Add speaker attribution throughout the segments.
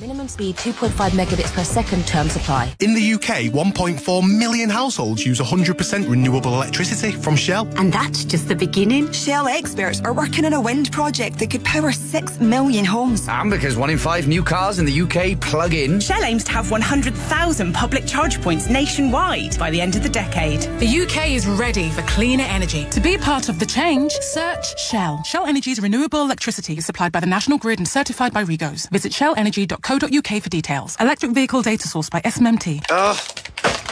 Speaker 1: Minimum speed 2.5 megabits per second term supply.
Speaker 2: In the UK, 1.4 million households use 100% renewable electricity from Shell.
Speaker 3: And that's just the beginning.
Speaker 4: Shell experts are working on a wind project that could power 6 million homes.
Speaker 5: And because one in five new cars in the UK plug in.
Speaker 6: Shell aims to have 100,000 public charge points nationwide by the end of the decade.
Speaker 7: The UK is ready for cleaner energy. To be part of the change, search Shell. Shell Energy's renewable electricity is supplied by the National Grid and certified by Regos. Visit shellenergy.com co.uk for details. Electric vehicle data source by SMMT.
Speaker 8: Ugh.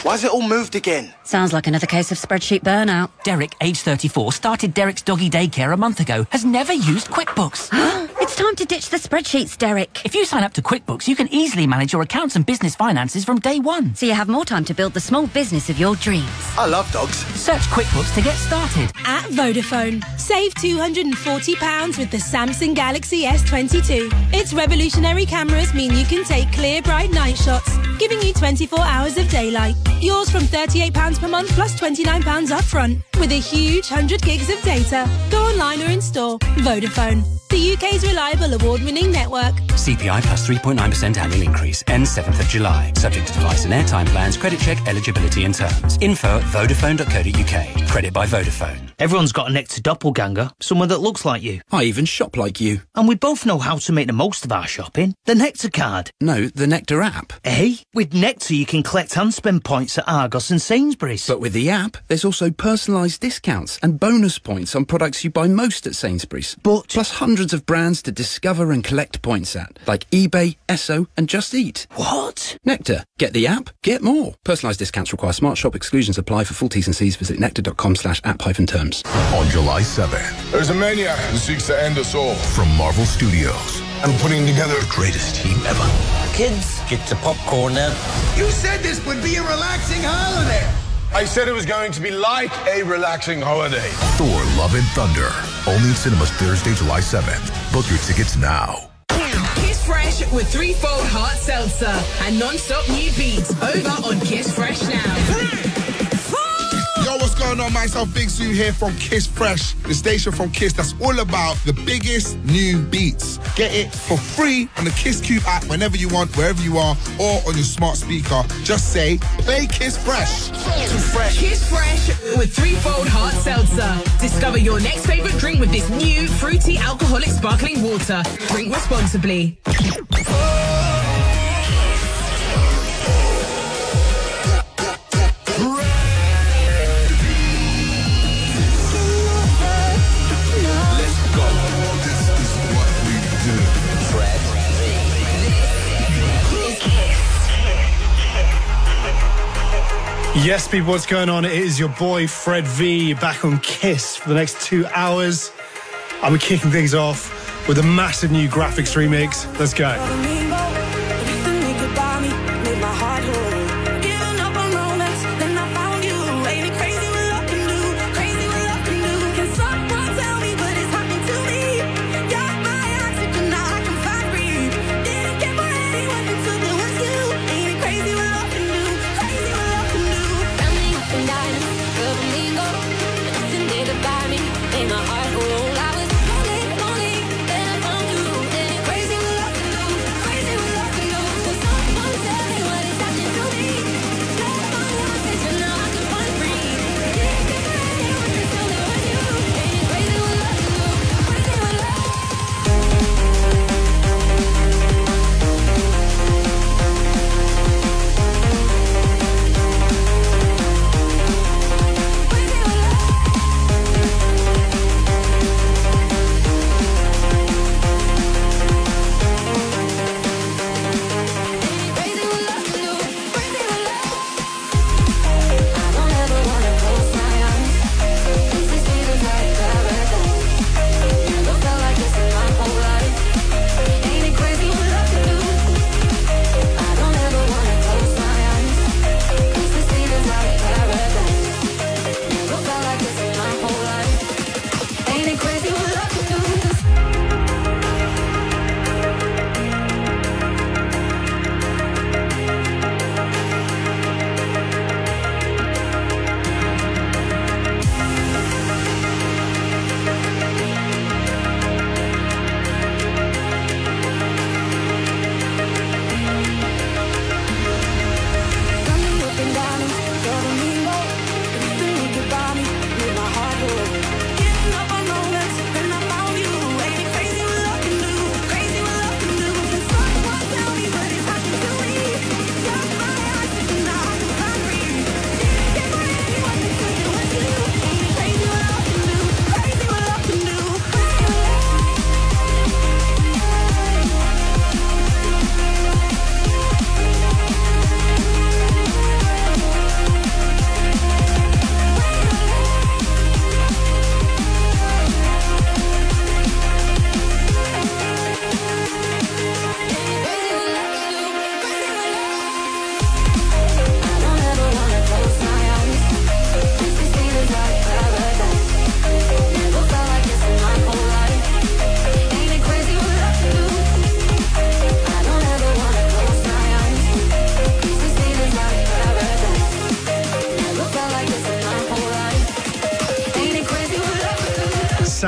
Speaker 8: Why's it all moved again?
Speaker 9: Sounds like another case of spreadsheet burnout.
Speaker 10: Derek, age 34, started Derek's doggy daycare a month ago, has never used QuickBooks.
Speaker 9: it's time to ditch the spreadsheets, Derek.
Speaker 10: If you sign up to QuickBooks, you can easily manage your accounts and business finances from day one.
Speaker 9: So you have more time to build the small business of your dreams.
Speaker 8: I love dogs.
Speaker 10: Search QuickBooks to get started.
Speaker 11: At Vodafone, save £240 with the Samsung Galaxy S22. Its revolutionary cameras mean you can take clear, bright night shots, giving you 24 hours of daylight. Yours from £38 per month plus £29 upfront. With a huge 100 gigs of data. Go online or in store. Vodafone. The UK's reliable award-winning network.
Speaker 12: CPI plus 3.9% annual increase. Ends 7th of July. Subject to device and airtime plans. Credit check eligibility and terms. Info at vodafone.co.uk. Credit by Vodafone.
Speaker 13: Everyone's got a Nectar doppelganger. Someone that looks like you.
Speaker 14: I even shop like you.
Speaker 13: And we both know how to make the most of our shopping. The Nectar card.
Speaker 14: No, the Nectar app.
Speaker 13: Eh? With Nectar you can collect and spend points at Argos and Sainsbury's.
Speaker 14: But with the app, there's also personalised discounts and bonus points on products you buy most at Sainsbury's.
Speaker 13: But...
Speaker 14: Plus hundreds of brands to discover and collect points at, like eBay, Esso and Just Eat.
Speaker 13: What?
Speaker 14: Nectar. Get the app, get more. Personalised discounts require smart shop exclusions apply for full T's and C's. Visit nectar.com slash app hyphen terms.
Speaker 15: On July 7th.
Speaker 16: There's a maniac who seeks to end us all.
Speaker 15: From Marvel Studios.
Speaker 16: I'm putting together the greatest team ever.
Speaker 17: Kids, get the popcorn now.
Speaker 18: You said this would be a relaxing holiday.
Speaker 16: I said it was going to be like a relaxing holiday.
Speaker 15: Thor Love and Thunder. Only in cinemas Thursday, July 7th. Book your tickets now.
Speaker 19: Kiss Fresh with threefold hard seltzer and non-stop new beats over on Kiss Fresh now.
Speaker 18: Going on? Myself, Big Sue here from Kiss Fresh, the station from Kiss that's all about the biggest new beats. Get it for free on the Kiss Cube app whenever you want, wherever you are, or on your smart speaker. Just say, play Kiss Fresh.
Speaker 19: fresh. Kiss Fresh with threefold hard seltzer. Discover your next favorite drink with this new fruity alcoholic sparkling water. Drink responsibly.
Speaker 20: Yes, people, what's going on? It is your boy Fred V back on Kiss for the next two hours. Be kicking things off with a massive new Grafix remix. Let's go.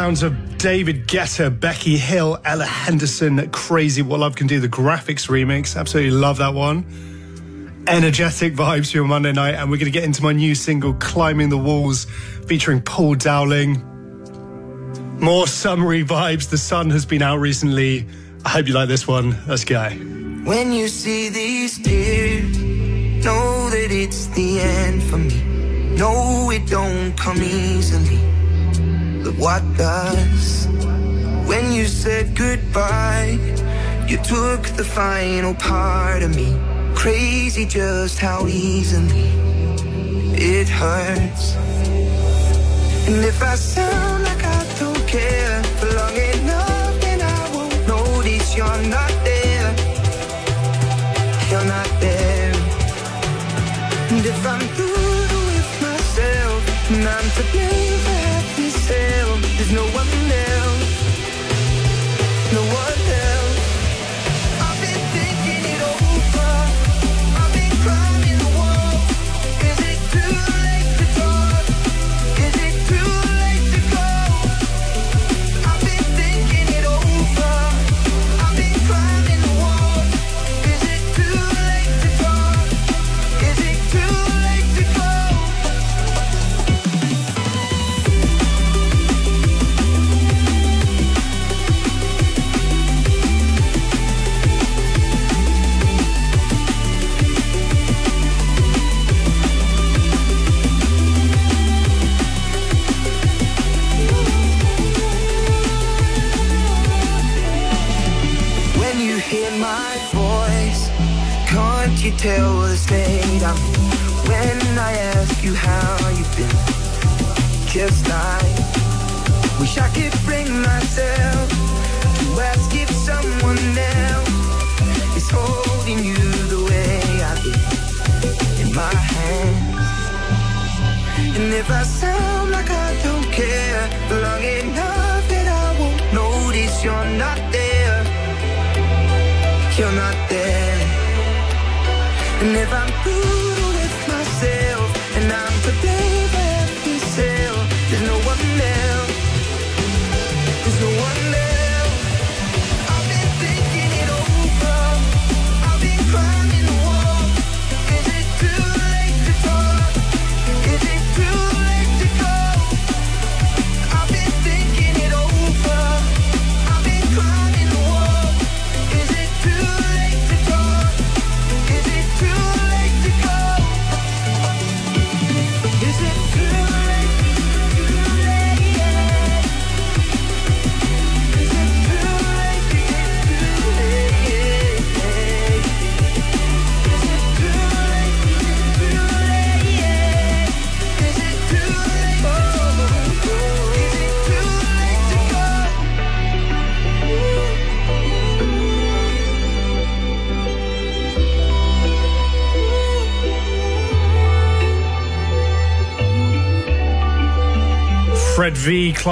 Speaker 20: Sounds of David Guetta, Becky Hill, Ella Henderson, Crazy What Love Can Do, the Grafix remix. Absolutely love that one. Energetic vibes for your Monday night, and we're going to get into my new single, Climbing the Walls, featuring Paul Dowling. More summery vibes. The sun has been out recently. I hope you like this one. Let's go.
Speaker 8: When you see these tears, know that it's the end for me. No, it don't come easily. What does? When you said goodbye, you took the final part of me. Crazy just how easily it hurts. And if I sound like I don't care for long enough, then I won't notice you're not there. You're not there. And if I'm through with myself, and I'm to blame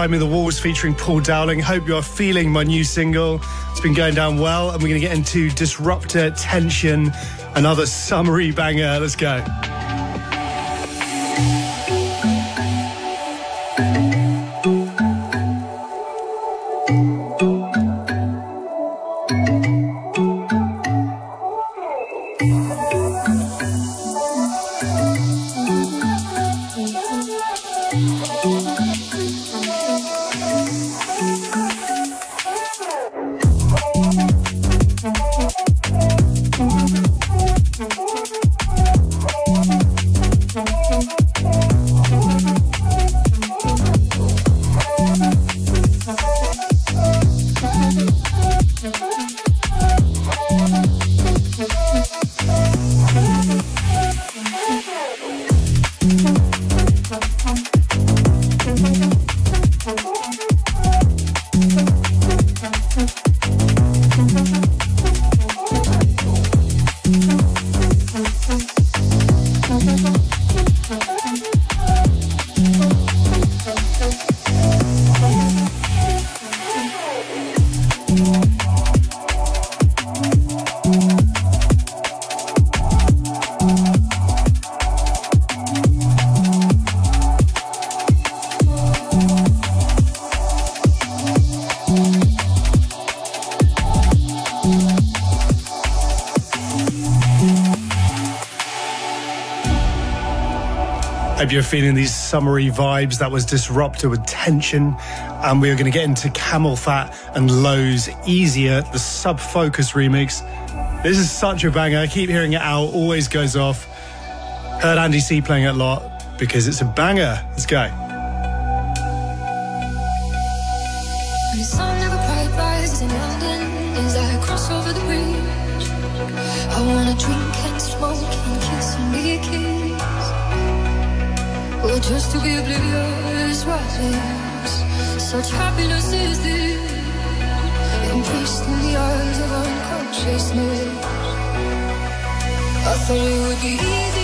Speaker 20: V, Climbing the Walls, featuring Paul Dowling. Hope you're feeling my new single. It's been going down well, and we're going to get into Disrupta, Tension, another summery banger. Let's go. Hope you're feeling these summery vibes. That was Disrupta with Tension. And we are going to get into CamelPhat and Lowes Easier, the Sub Focus remix. This is such a banger. I keep hearing it out, always goes off. Heard Andy C playing it a lot because it's a banger. Let's go.
Speaker 21: Sun never just to be oblivious what lives. Such happiness is this. Embraced in the eyes of unconsciousness. I thought it would be easier.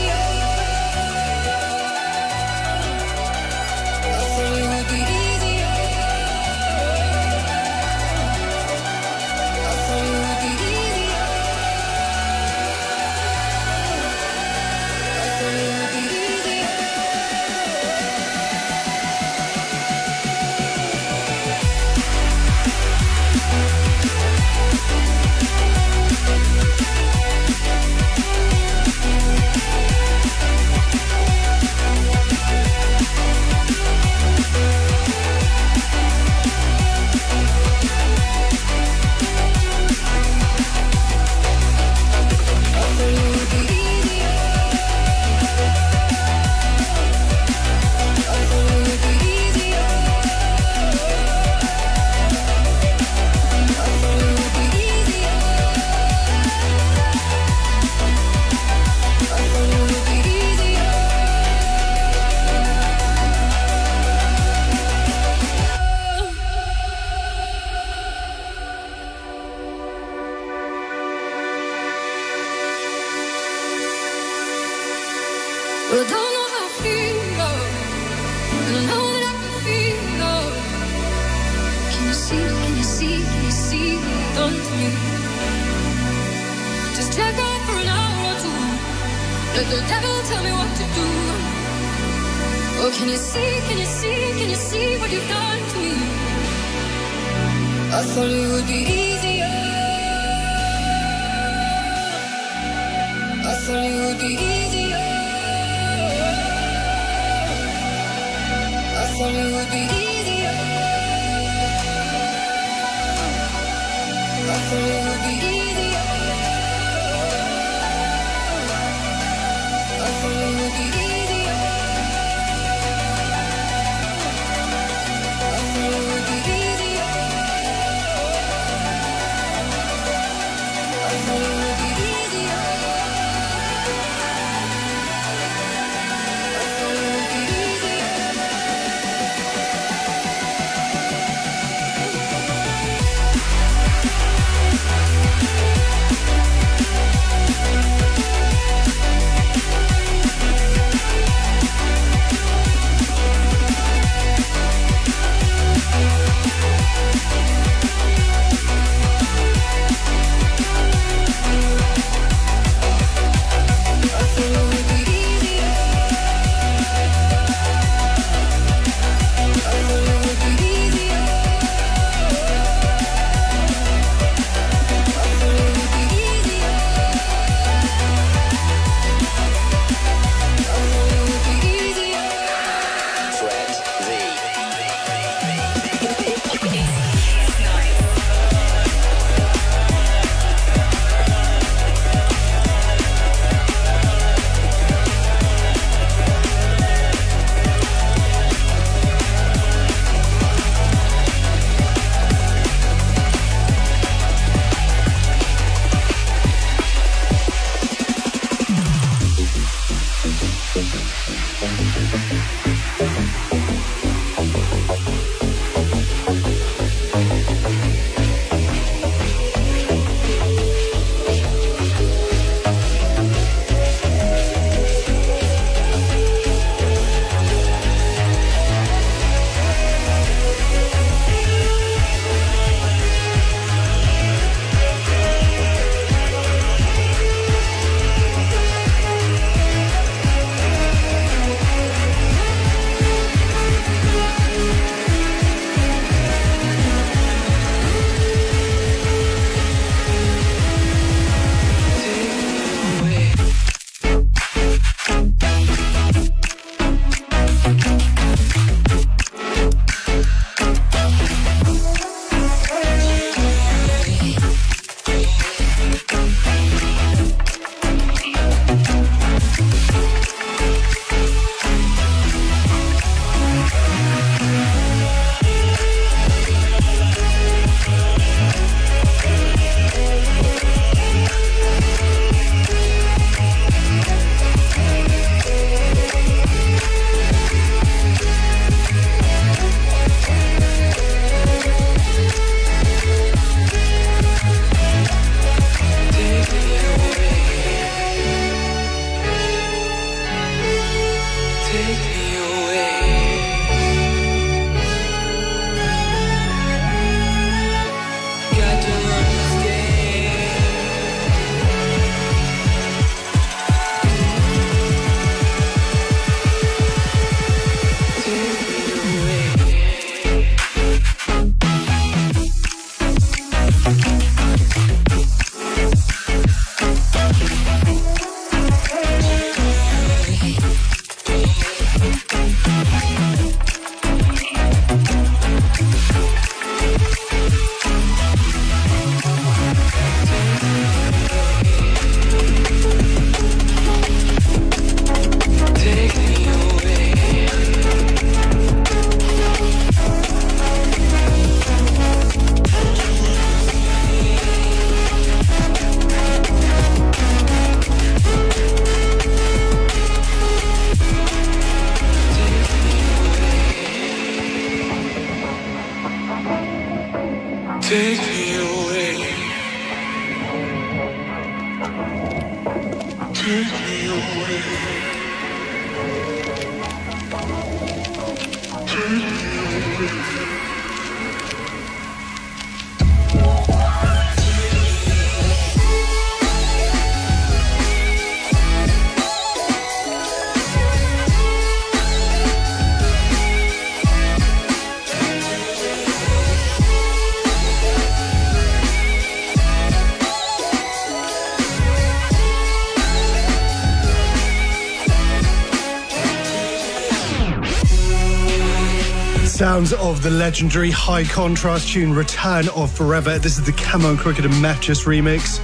Speaker 20: Sounds of the legendary High Contrast tune Return of Forever. This is the Camo Krooked and Mattress remix.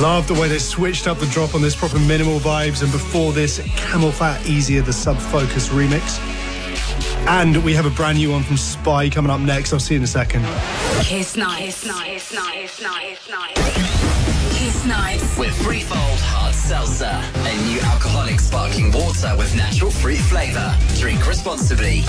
Speaker 20: Love the way they switched up the drop on this proper minimal vibes, and before this, CamelPhat Easier, the Sub Focus remix. And we have a brand new one from Spy coming up next. I'll see you in a second.
Speaker 22: Kiss night. Kiss night. Kiss night. Kiss night. Kiss night. Kiss night.
Speaker 16: With Threefold Hard Seltzer, a new alcoholic sparkling water with natural fruit flavour. Drink responsibly.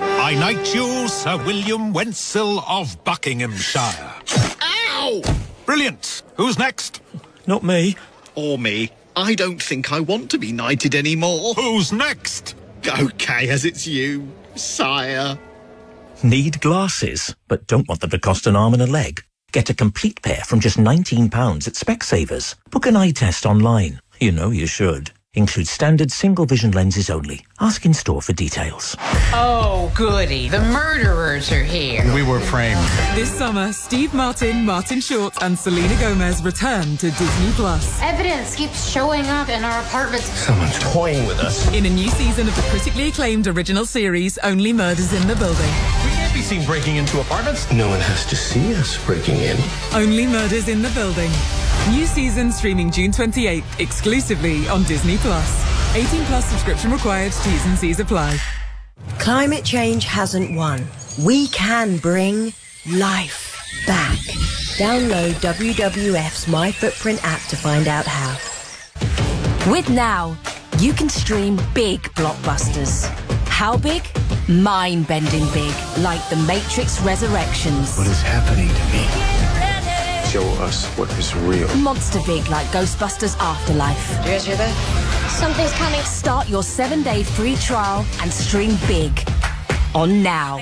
Speaker 23: I knight you, Sir William Wenzel of Buckinghamshire.
Speaker 24: Ow!
Speaker 23: Brilliant. Who's next?
Speaker 24: Not me. Or me. I don't think I want to be knighted anymore.
Speaker 23: Who's next?
Speaker 24: Okay, as it's you, sire.
Speaker 25: Need glasses, but don't want them to cost an arm and a leg? Get a complete pair from just £19 at Specsavers. Book an eye test online. You know you should. Includes standard single vision lenses only. Ask in store for details.
Speaker 26: Oh, goody. The murderers are here.
Speaker 23: We were framed.
Speaker 27: This summer, Steve Martin, Martin Short, and Selena Gomez return to Disney Plus.
Speaker 28: Evidence keeps showing up in our apartments.
Speaker 24: Someone's toying with us.
Speaker 27: In a new season of the critically acclaimed original series, Only Murders in the Building.
Speaker 24: We can't be seen breaking into apartments. No one has to see us breaking in.
Speaker 27: Only Murders in the Building. New season streaming June 28th, exclusively on Disney Plus. 18 plus subscription required. T's and C's apply.
Speaker 1: Climate change hasn't won. We can bring life back. Download WWF's My Footprint app to find out how. With Now, you can stream big blockbusters. How big? Mind bending big, like The Matrix Resurrections.
Speaker 24: What is happening to me? Show us what is real.
Speaker 1: Monster big, like Ghostbusters Afterlife.
Speaker 28: Do you guys hear that? Something's coming.
Speaker 1: Start your seven day free trial and stream big on Now.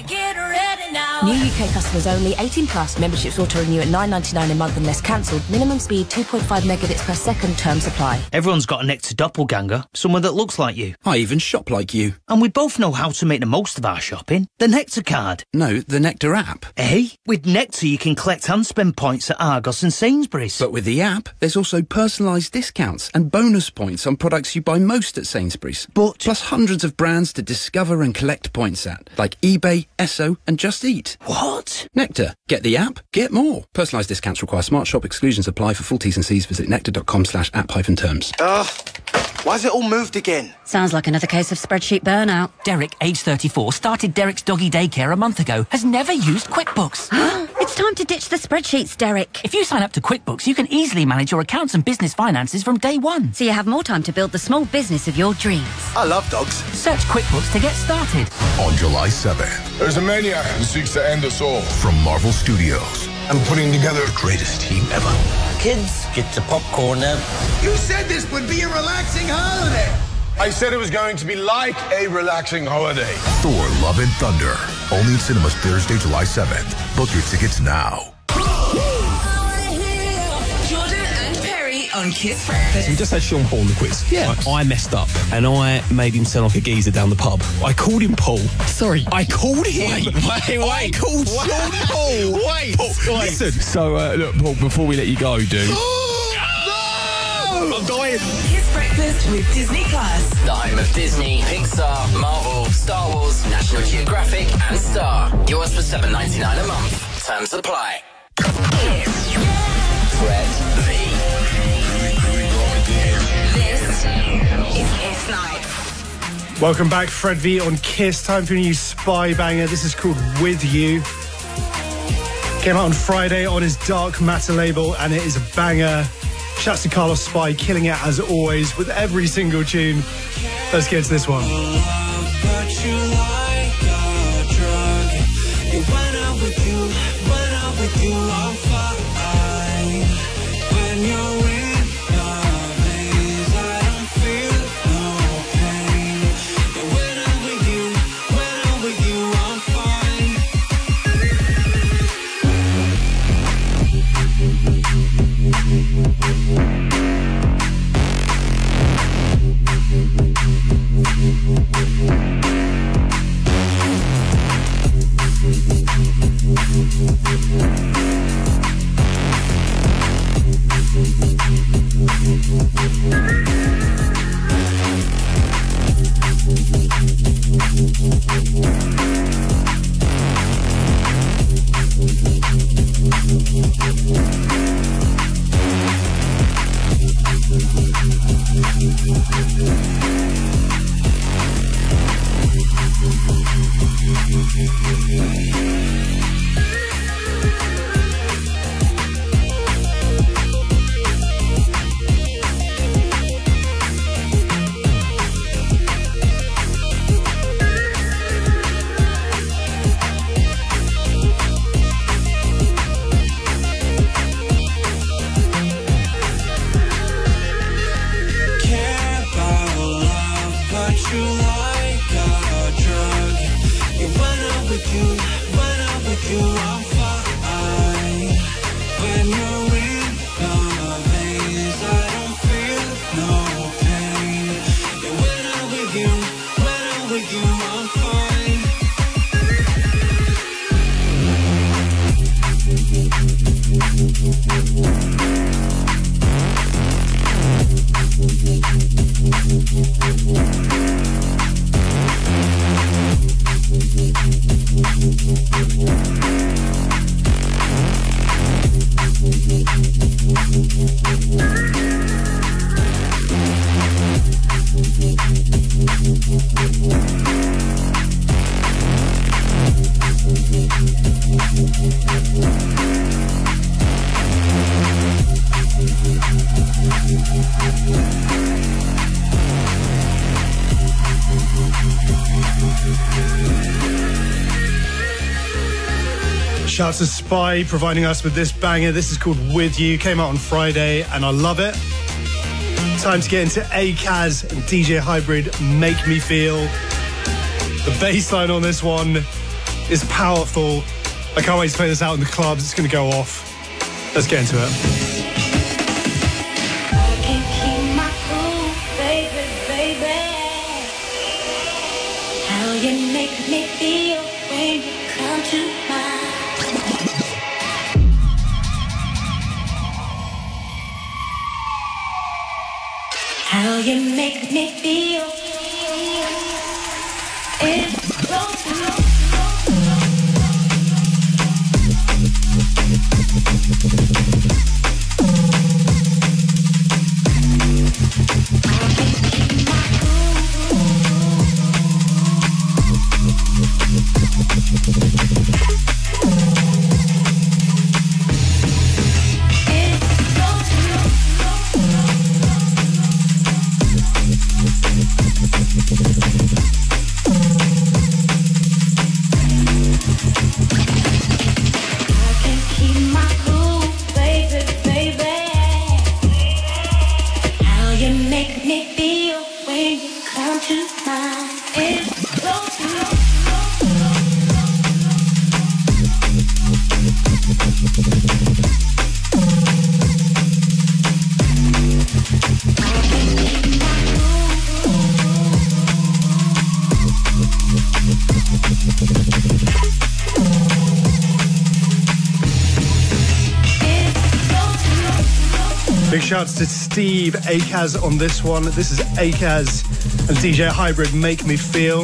Speaker 1: New UK customers only, 18 plus. Memberships auto renew at 9.99 a month unless cancelled. Minimum speed 2.5 megabits per second. Terms apply.
Speaker 13: Everyone's got a Nectar doppelganger, someone that looks like you.
Speaker 29: I even shop like you.
Speaker 13: And we both know how to make the most of our shopping. The Nectar card.
Speaker 29: No, the Nectar app.
Speaker 13: Eh? With Nectar, you can collect and spend points at Argos and Sainsbury's.
Speaker 29: But with the app, there's also personalised discounts and bonus points on products you buy most at Sainsbury's.
Speaker 13: But
Speaker 29: plus hundreds of brands to discover and collect points at, like eBay, Esso, and Just Eat.
Speaker 13: What?
Speaker 29: Nectar. Get the app, get more. Personalised discounts require smart shop exclusions apply for full T's and C's. Visit nectar.com slash app hyphen terms.
Speaker 8: Ugh. Why's it all moved again?
Speaker 9: Sounds like another case of spreadsheet burnout.
Speaker 10: Derek, age 34, started Derek's doggy daycare a month ago, has never used QuickBooks.
Speaker 9: it's time to ditch the spreadsheets, Derek.
Speaker 10: If you sign up to QuickBooks, you can easily manage your accounts and business finances from day one.
Speaker 9: So you have more time to build the small business of your dreams.
Speaker 8: I love dogs.
Speaker 10: Search QuickBooks to get started.
Speaker 15: On July 7th.
Speaker 30: There's a maniac who seeks to end us all.
Speaker 15: From Marvel Studios.
Speaker 30: I'm putting together the greatest team ever.
Speaker 31: Kids, get your popcorn now.
Speaker 8: You said this would be a relaxing holiday.
Speaker 30: I said it was going to be like a relaxing holiday.
Speaker 15: Thor Love and Thunder. Only in cinemas Thursday, July 7th. Book your tickets now.
Speaker 32: Jordan and Perri on Kiss Breakfast.
Speaker 33: So we just had Sean Paul in the quiz. Yeah. I, I messed up and I made him sound like a geezer down the pub. I called him Paul. Sorry. I called him. Wait, wait, wait. I called
Speaker 30: What?
Speaker 33: Sean Paul.
Speaker 30: Wait,
Speaker 33: Paul.
Speaker 30: wait.
Speaker 33: Listen. So, uh, look, Paul, before we let you go, dude. no! I'm dying.
Speaker 32: Kiss Breakfast with Disney Plus.
Speaker 16: The home of Disney, Pixar, Marvel, Star Wars, National Geographic, and Star. Yours for seven ninety nine a month. Terms apply.
Speaker 20: Welcome back, Fred V on Kiss. Time for a new spy banger. This is called With You. Came out on Friday on his Dark Matter label, and it is a banger. Shouts to Carlos Spy, killing it as always with every single tune. Let's get to this one. Out providing us with this banger. This is called With You. Came out on Friday and I love it. Time to get into Akaz and DJ Hybrid Make Me Feel. The bass line on this one is powerful. I can't wait to play this out in the clubs. It's going to go off. Let's get into it.
Speaker 34: How you make me feel. It's so keep
Speaker 20: Steve Akaz on this one. This is Akaz and DJ Hybrid Make Me Feel.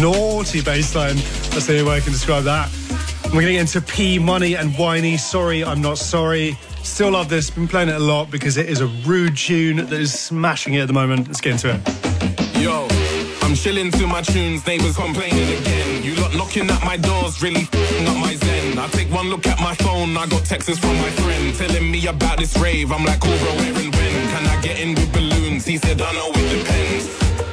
Speaker 20: Naughty bassline. That's the only way I can describe that. We're going to get into P Money and Whiney. Sorry, I'm not sorry. Still love this. Been playing it a lot because it is a rude tune that is smashing it at the moment. Let's get into it.
Speaker 30: Yo, I'm chilling to my tunes, neighbors complaining again. You lot knocking at my doors, really up my zen. I take one look at my phone, I got texts from my friend telling me about this rave. I'm like, bro, where and when? Can I get in with balloons? He said, I know it depends.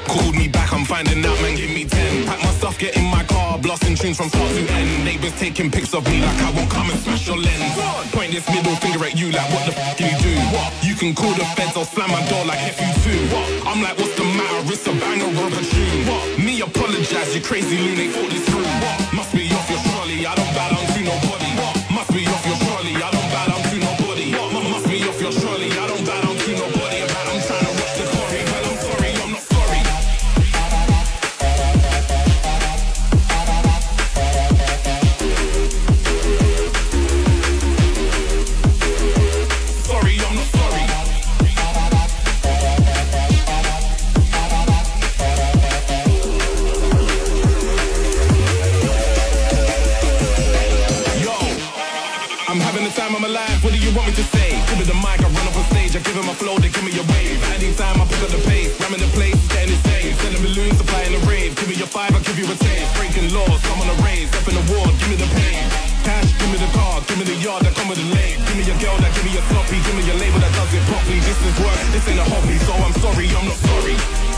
Speaker 30: Called me back, I'm finding out, man, give me 10. Pack my stuff, get in my car, blasting tunes from start to end. Neighbors taking pics of me like I won't come and smash your lens. Point this middle finger at you like, what the f can you do? What? You can call the feds or slam my door like F you too. What? I'm like, what's the matter? It's a banger or a tune. What? Me apologize, you crazy loon, they thought this through. What? Must be off your trolley, I don't down to nobody. What? Must be off your trolley, I don't bow down to nobody. What? Mu- Must be off your trolley, I Breaking laws, come on a raise. Up in the war, give me the pain. Cash, give me the car, give me the yard that come with the lane. Give me your girl that give me a sloppy. Give me your label that does it properly. This is work, this ain't a hobby. So I'm sorry, I'm not sorry.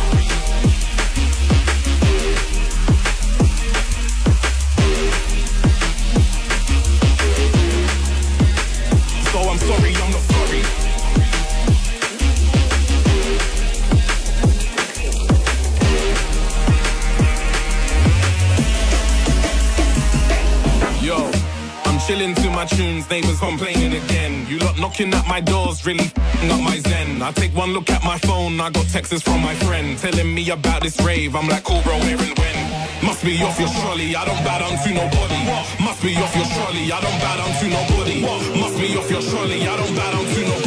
Speaker 30: My tunes, neighbors complaining again. You lot knocking at my doors, really up my zen. I take one look at my phone, I got texts from my friend telling me about this rave. I'm like, cool, bro, where and when? Must be off your trolley, I don't bow down to nobody. Must be off your trolley, I don't bow down to nobody. Must be off your trolley, I don't bow down to nobody.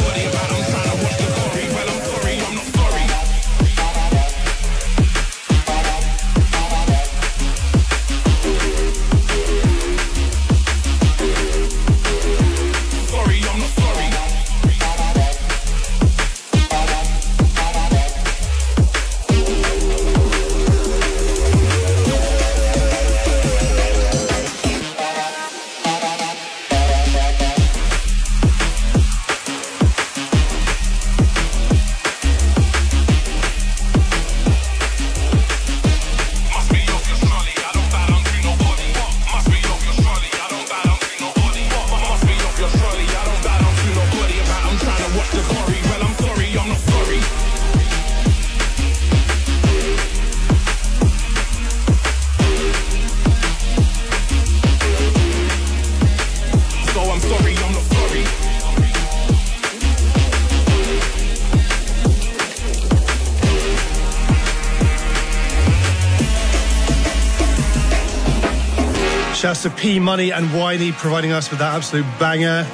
Speaker 20: P Money and Wiley providing us with that absolute banger.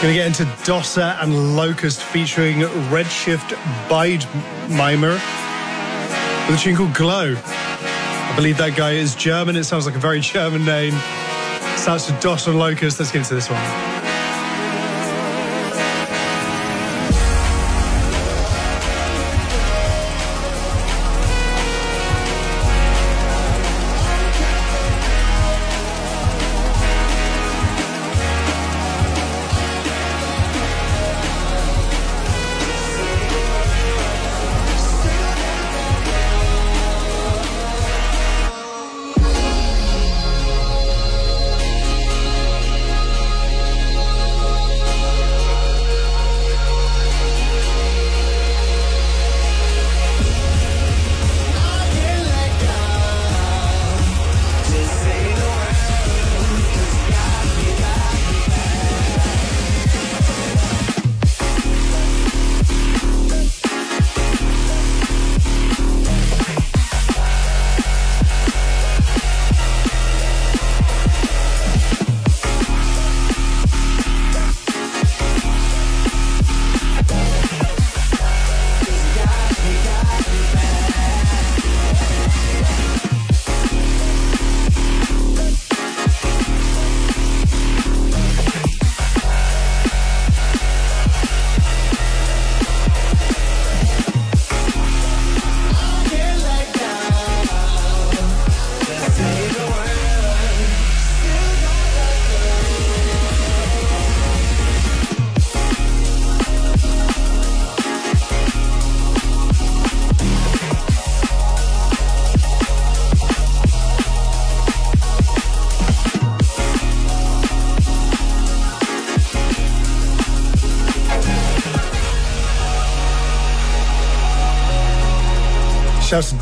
Speaker 20: Gonna get into Dossa and Locust featuring Redshift Bide Mimer with a tune called Glow. I believe that guy is German. It sounds like a very German name. Shouts to Dossa and Locust. Let's get into this one.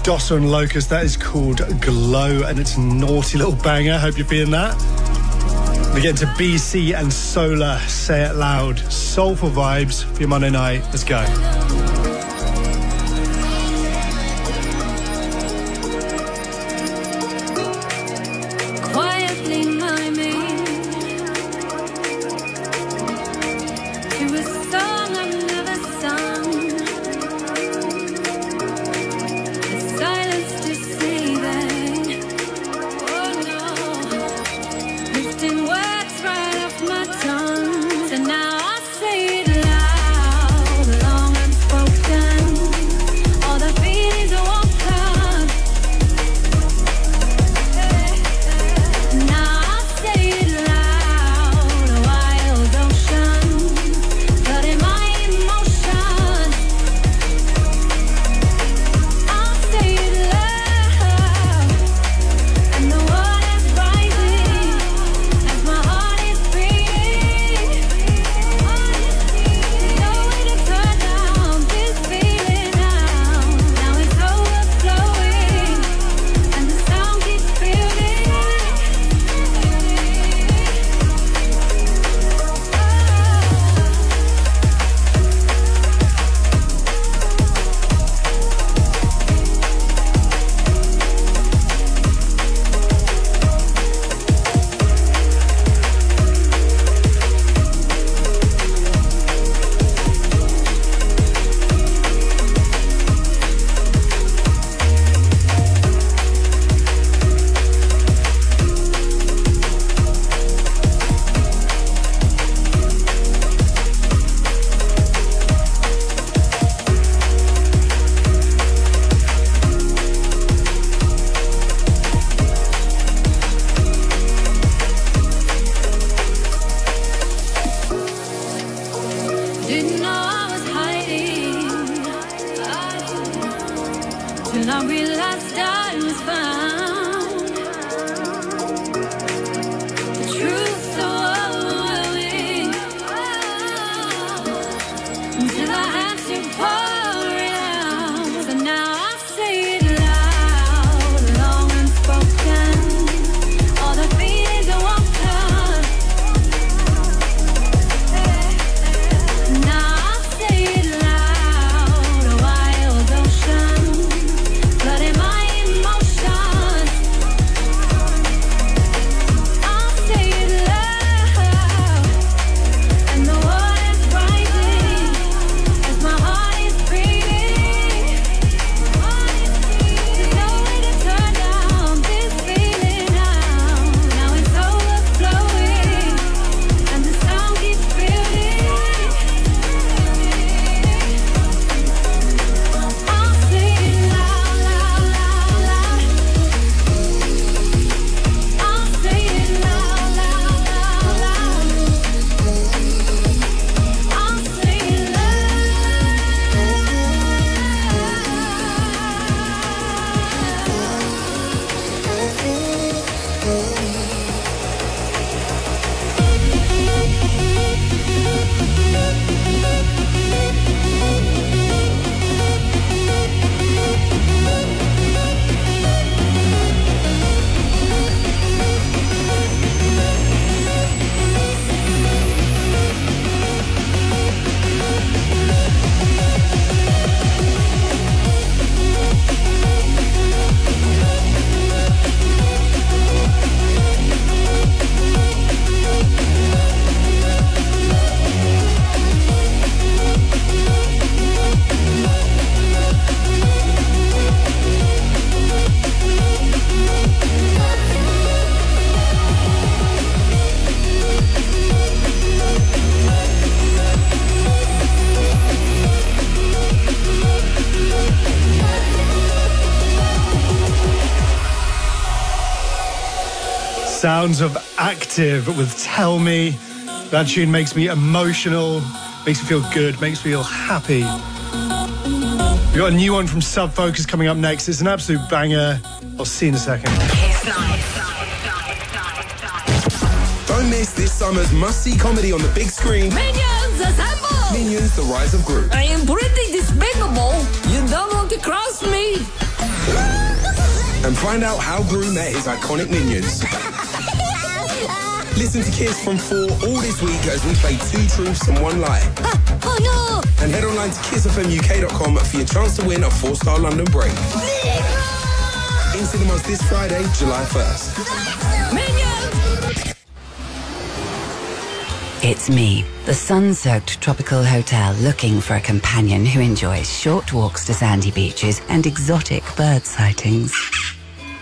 Speaker 20: To and Locust. That is called Glow, and it's a naughty little banger. Hope you're feeling that. We get into BC and Solar. Say it loud. Soulful vibes for your Monday night. Let's go.
Speaker 34: Quietly miming a song
Speaker 20: Sounds of Active with Tell Me. That tune makes me emotional, makes me feel good, makes me feel happy. We got a new one from Sub Focus coming up next. It's an absolute banger. I'll see you in a second.
Speaker 35: Don't miss this summer's must-see comedy on the big screen.
Speaker 36: Minions assemble!
Speaker 35: Minions: The Rise of Gru.
Speaker 36: I am pretty despicable. You don't want to cross me.
Speaker 35: And find out how Gru met his iconic minions. Listen to Kiss from 4 all this week as we play two truths and one lie.
Speaker 36: Oh no!
Speaker 35: And head online to kissfmuk.com for your chance to win a four-star London break. In cinemas this Friday, July 1st.
Speaker 36: Minions!
Speaker 37: It's me, the sun-soaked tropical hotel looking for a companion who enjoys short walks to sandy beaches and exotic bird sightings.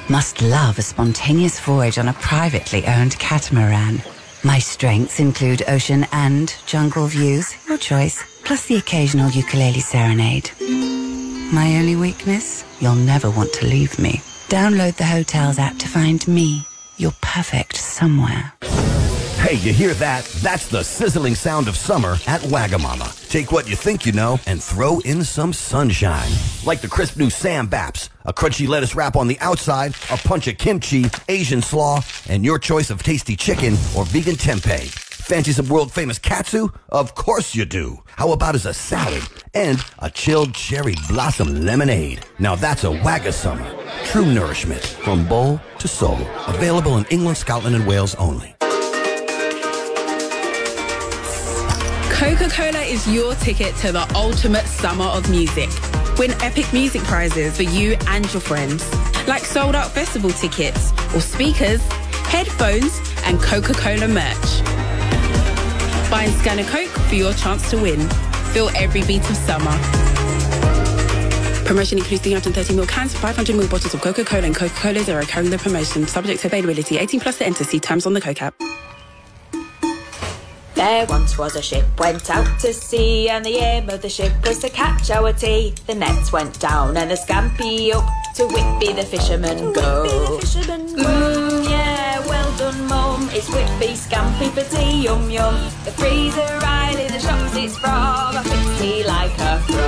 Speaker 37: Must love a spontaneous voyage on a privately owned catamaran. My strengths include ocean and jungle views, your choice, plus the occasional ukulele serenade. My only weakness? You'll never want to leave me. Download the hotel's app to find me, your perfect somewhere.
Speaker 38: You hear that? That's the sizzling sound of summer at Wagamama. Take what you think you know and throw in some sunshine. Like the crisp new Sam Baps, a crunchy lettuce wrap on the outside, a punch of kimchi, Asian slaw, and your choice of tasty chicken or vegan tempeh. Fancy some world famous katsu? Of course you do. How about as a salad and a chilled cherry blossom lemonade? Now that's a Wagga summer. True nourishment from bowl to soul. Available in England, Scotland, and Wales only.
Speaker 39: Coca Cola is your ticket to the ultimate summer of music. Win epic music prizes for you and your friends, like sold out festival tickets or speakers, headphones, and Coca Cola merch. Buy and scan a Coke for your chance to win. Feel every beat of summer. Promotion includes 330ml cans, 500ml bottles of Coca Cola, and Coca Cola Zero carrying the promotion, subject to availability. 18 plus to enter. See terms on the Coke app.
Speaker 40: There once was a ship went out to sea, and the aim of the ship was to catch our tea. The nets went down and the scampi up to Whitby the fisherman go. Mmm, yeah, well done, mum. It's Whitby scampi for tea, yum yum. The freezer right in the shops it's from. I fix tea like a pro.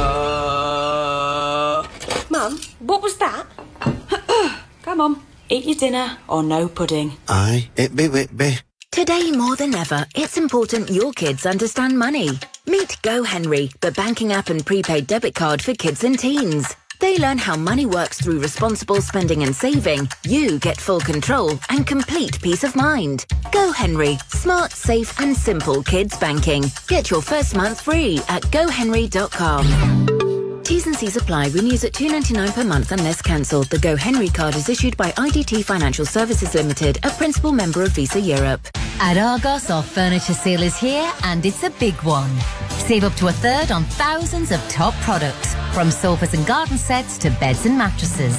Speaker 40: Mum, what was that? Come on, eat your dinner or no pudding.
Speaker 41: Aye, it be Whitby.
Speaker 42: Today more than ever, it's important your kids understand money. Meet GoHenry, the banking app and prepaid debit card for kids and teens. They learn how money works through responsible spending and saving. You get full control and complete peace of mind. GoHenry, smart, safe and simple kids banking. Get your first month free at gohenry.com. T's and C's apply. Renews at two ninety nine per month unless cancelled. The GoHenry card is issued by IDT Financial Services Limited, a principal member of Visa Europe.
Speaker 43: At Argos, our furniture sale is here and it's a big one. Save up to a third on thousands of top products, from sofas and garden sets to beds and mattresses.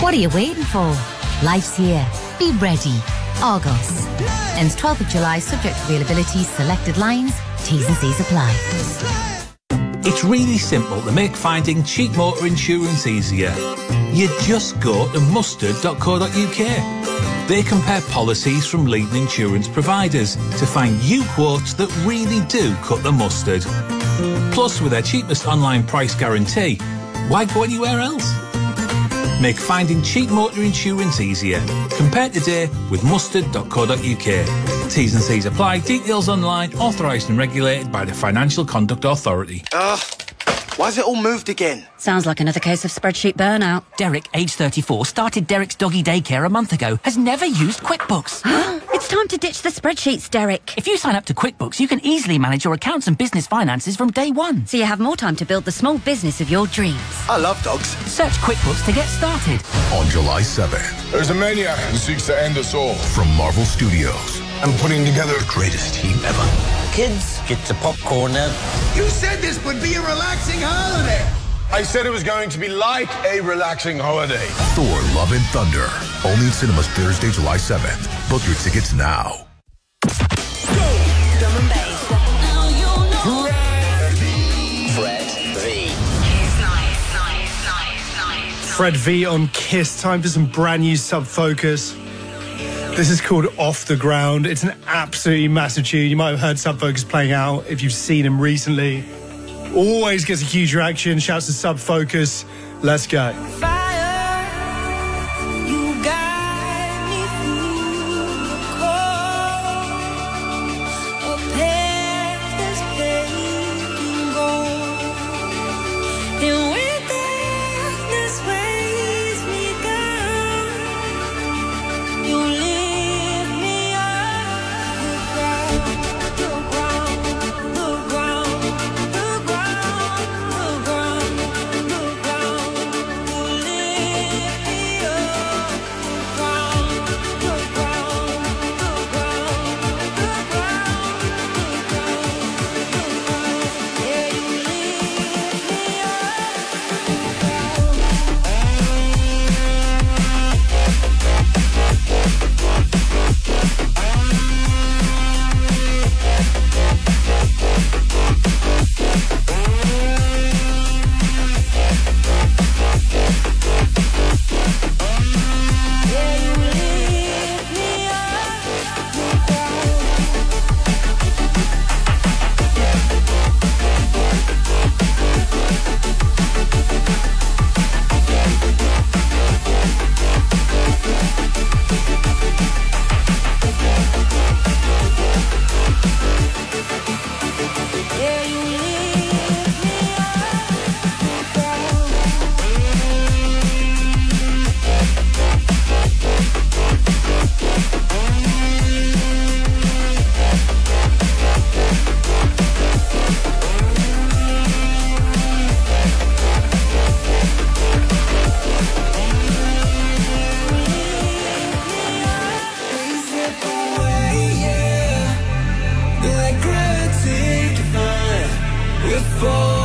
Speaker 43: What are you waiting for? Life's here. Be ready. Argos. Ends 12th of July, subject to availability, selected lines, T's and C's apply.
Speaker 23: It's really simple to make finding cheap motor insurance easier. You just go to mustard.co.uk. They compare policies from leading insurance providers to find you quotes that really do cut the mustard. Plus, with their cheapest online price guarantee, why go anywhere else? Make finding cheap motor insurance easier. Compare today with mustard.co.uk. T's and C's apply. Details online. Authorised and regulated by the Financial Conduct Authority.
Speaker 8: Ugh. Why's it all moved again?
Speaker 9: Sounds like another case of spreadsheet burnout.
Speaker 10: Derek, age 34, started Derek's doggy daycare a month ago, has never used QuickBooks.
Speaker 9: it's time to ditch the spreadsheets, Derek.
Speaker 10: If you sign up to QuickBooks, you can easily manage your accounts and business finances from day one.
Speaker 9: So you have more time to build the small business of your dreams.
Speaker 8: I love dogs.
Speaker 10: Search QuickBooks to get started.
Speaker 15: On July 7th,
Speaker 16: There's a maniac who seeks to end us all.
Speaker 15: from Marvel Studios.
Speaker 16: I'm putting together the greatest team ever.
Speaker 31: Kids, get the popcorn now.
Speaker 8: You said this would be a relaxing holiday.
Speaker 16: I said it was going to be like a relaxing holiday.
Speaker 15: Thor Love and Thunder. Only in cinemas Thursday, July 7th. Book your tickets now.
Speaker 22: Fred V.
Speaker 20: Fred V on Kiss. Time for some brand new sub focus.
Speaker 34: This is called Off the Ground. It's an absolutely massive tune. You might have heard Sub Focus playing out if you've seen him recently. Always gets a huge reaction. Shouts to Sub Focus. Let's go.
Speaker 44: We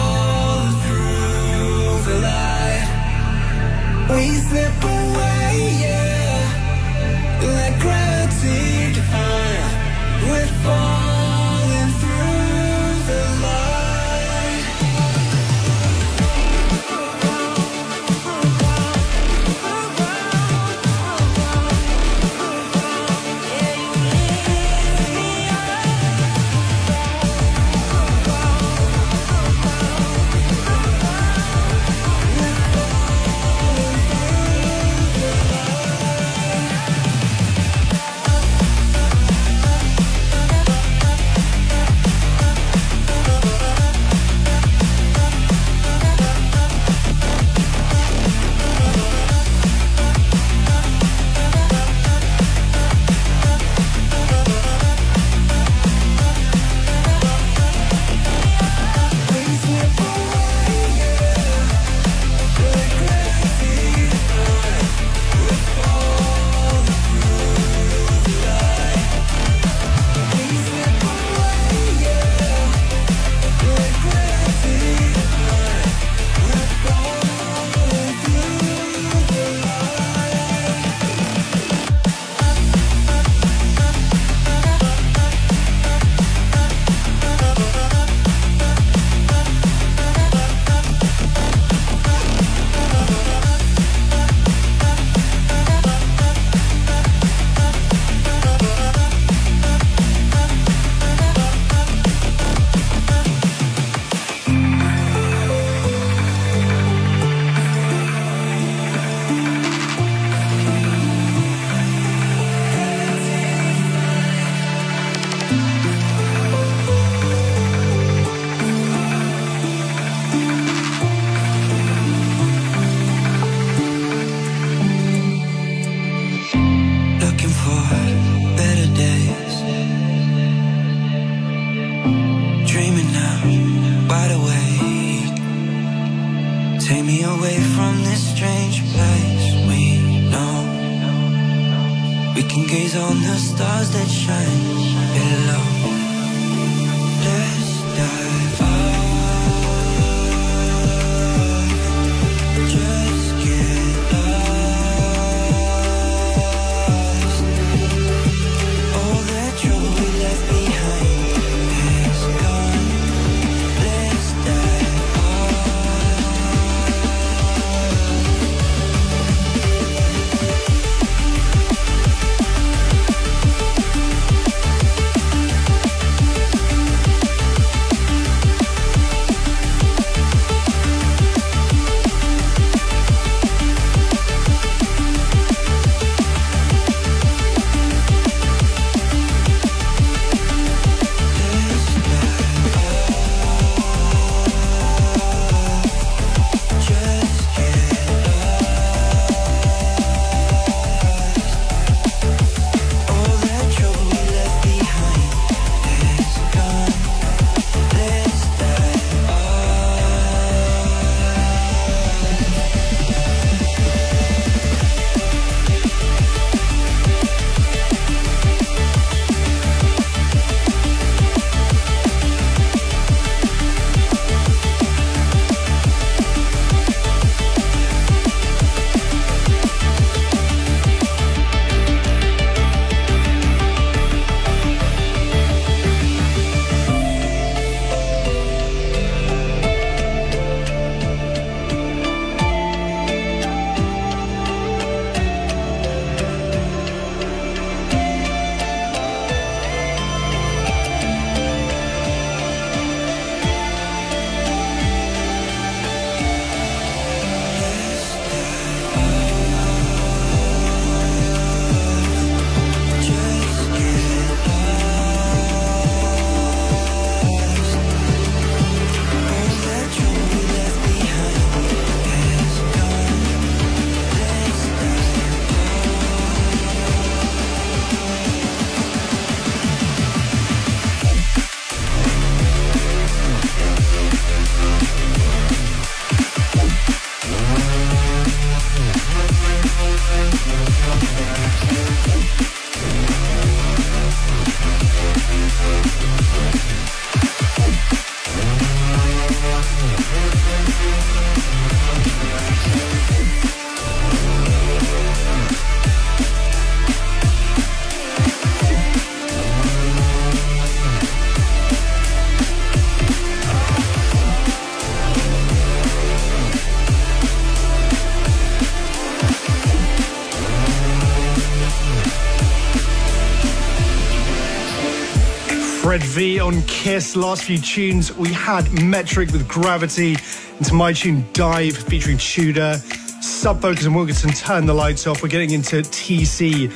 Speaker 44: Kiss. Last few tunes, we had Metrik with Gravity, into my tune Dive featuring Tudor, Sub Focus and Wilkinson Turn the Lights Off. We're getting into TC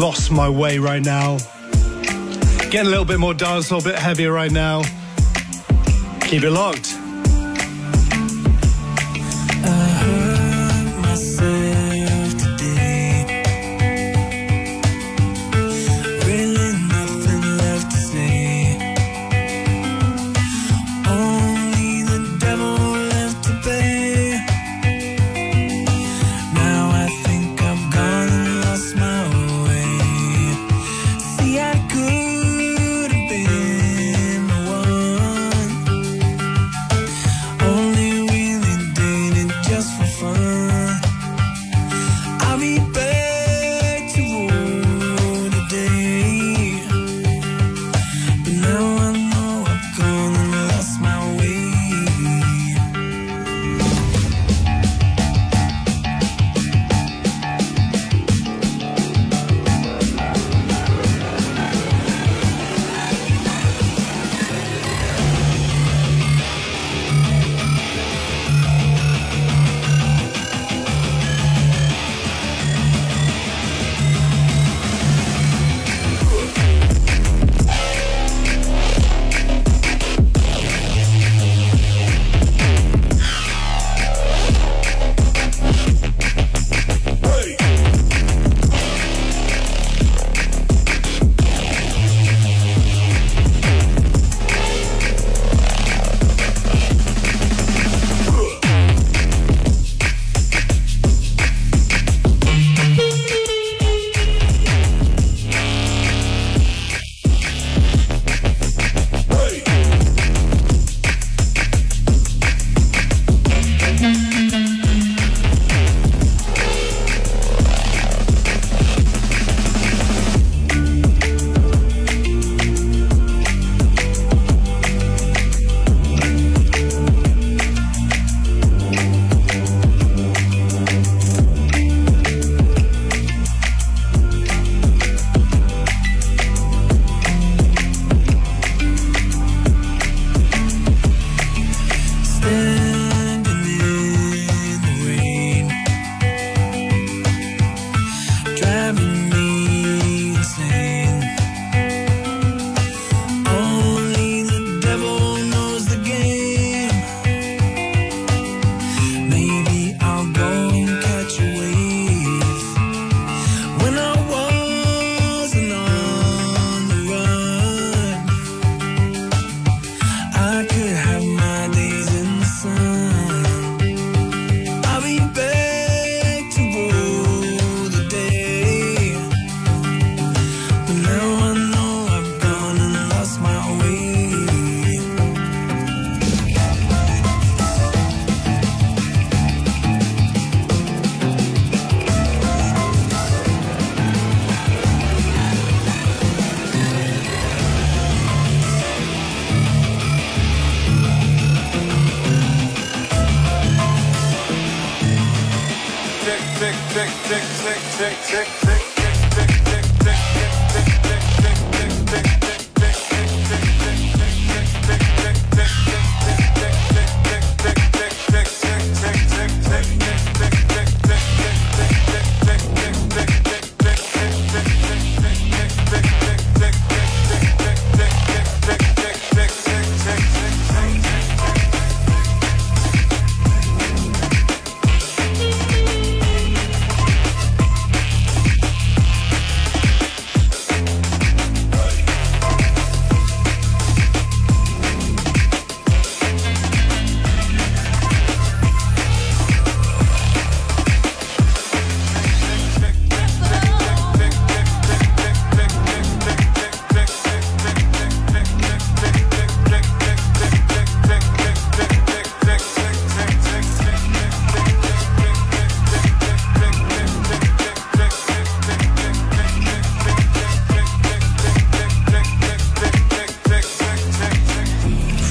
Speaker 44: Lost My Way right now. Getting a little bit more dance, a little bit heavier right now. Keep it locked.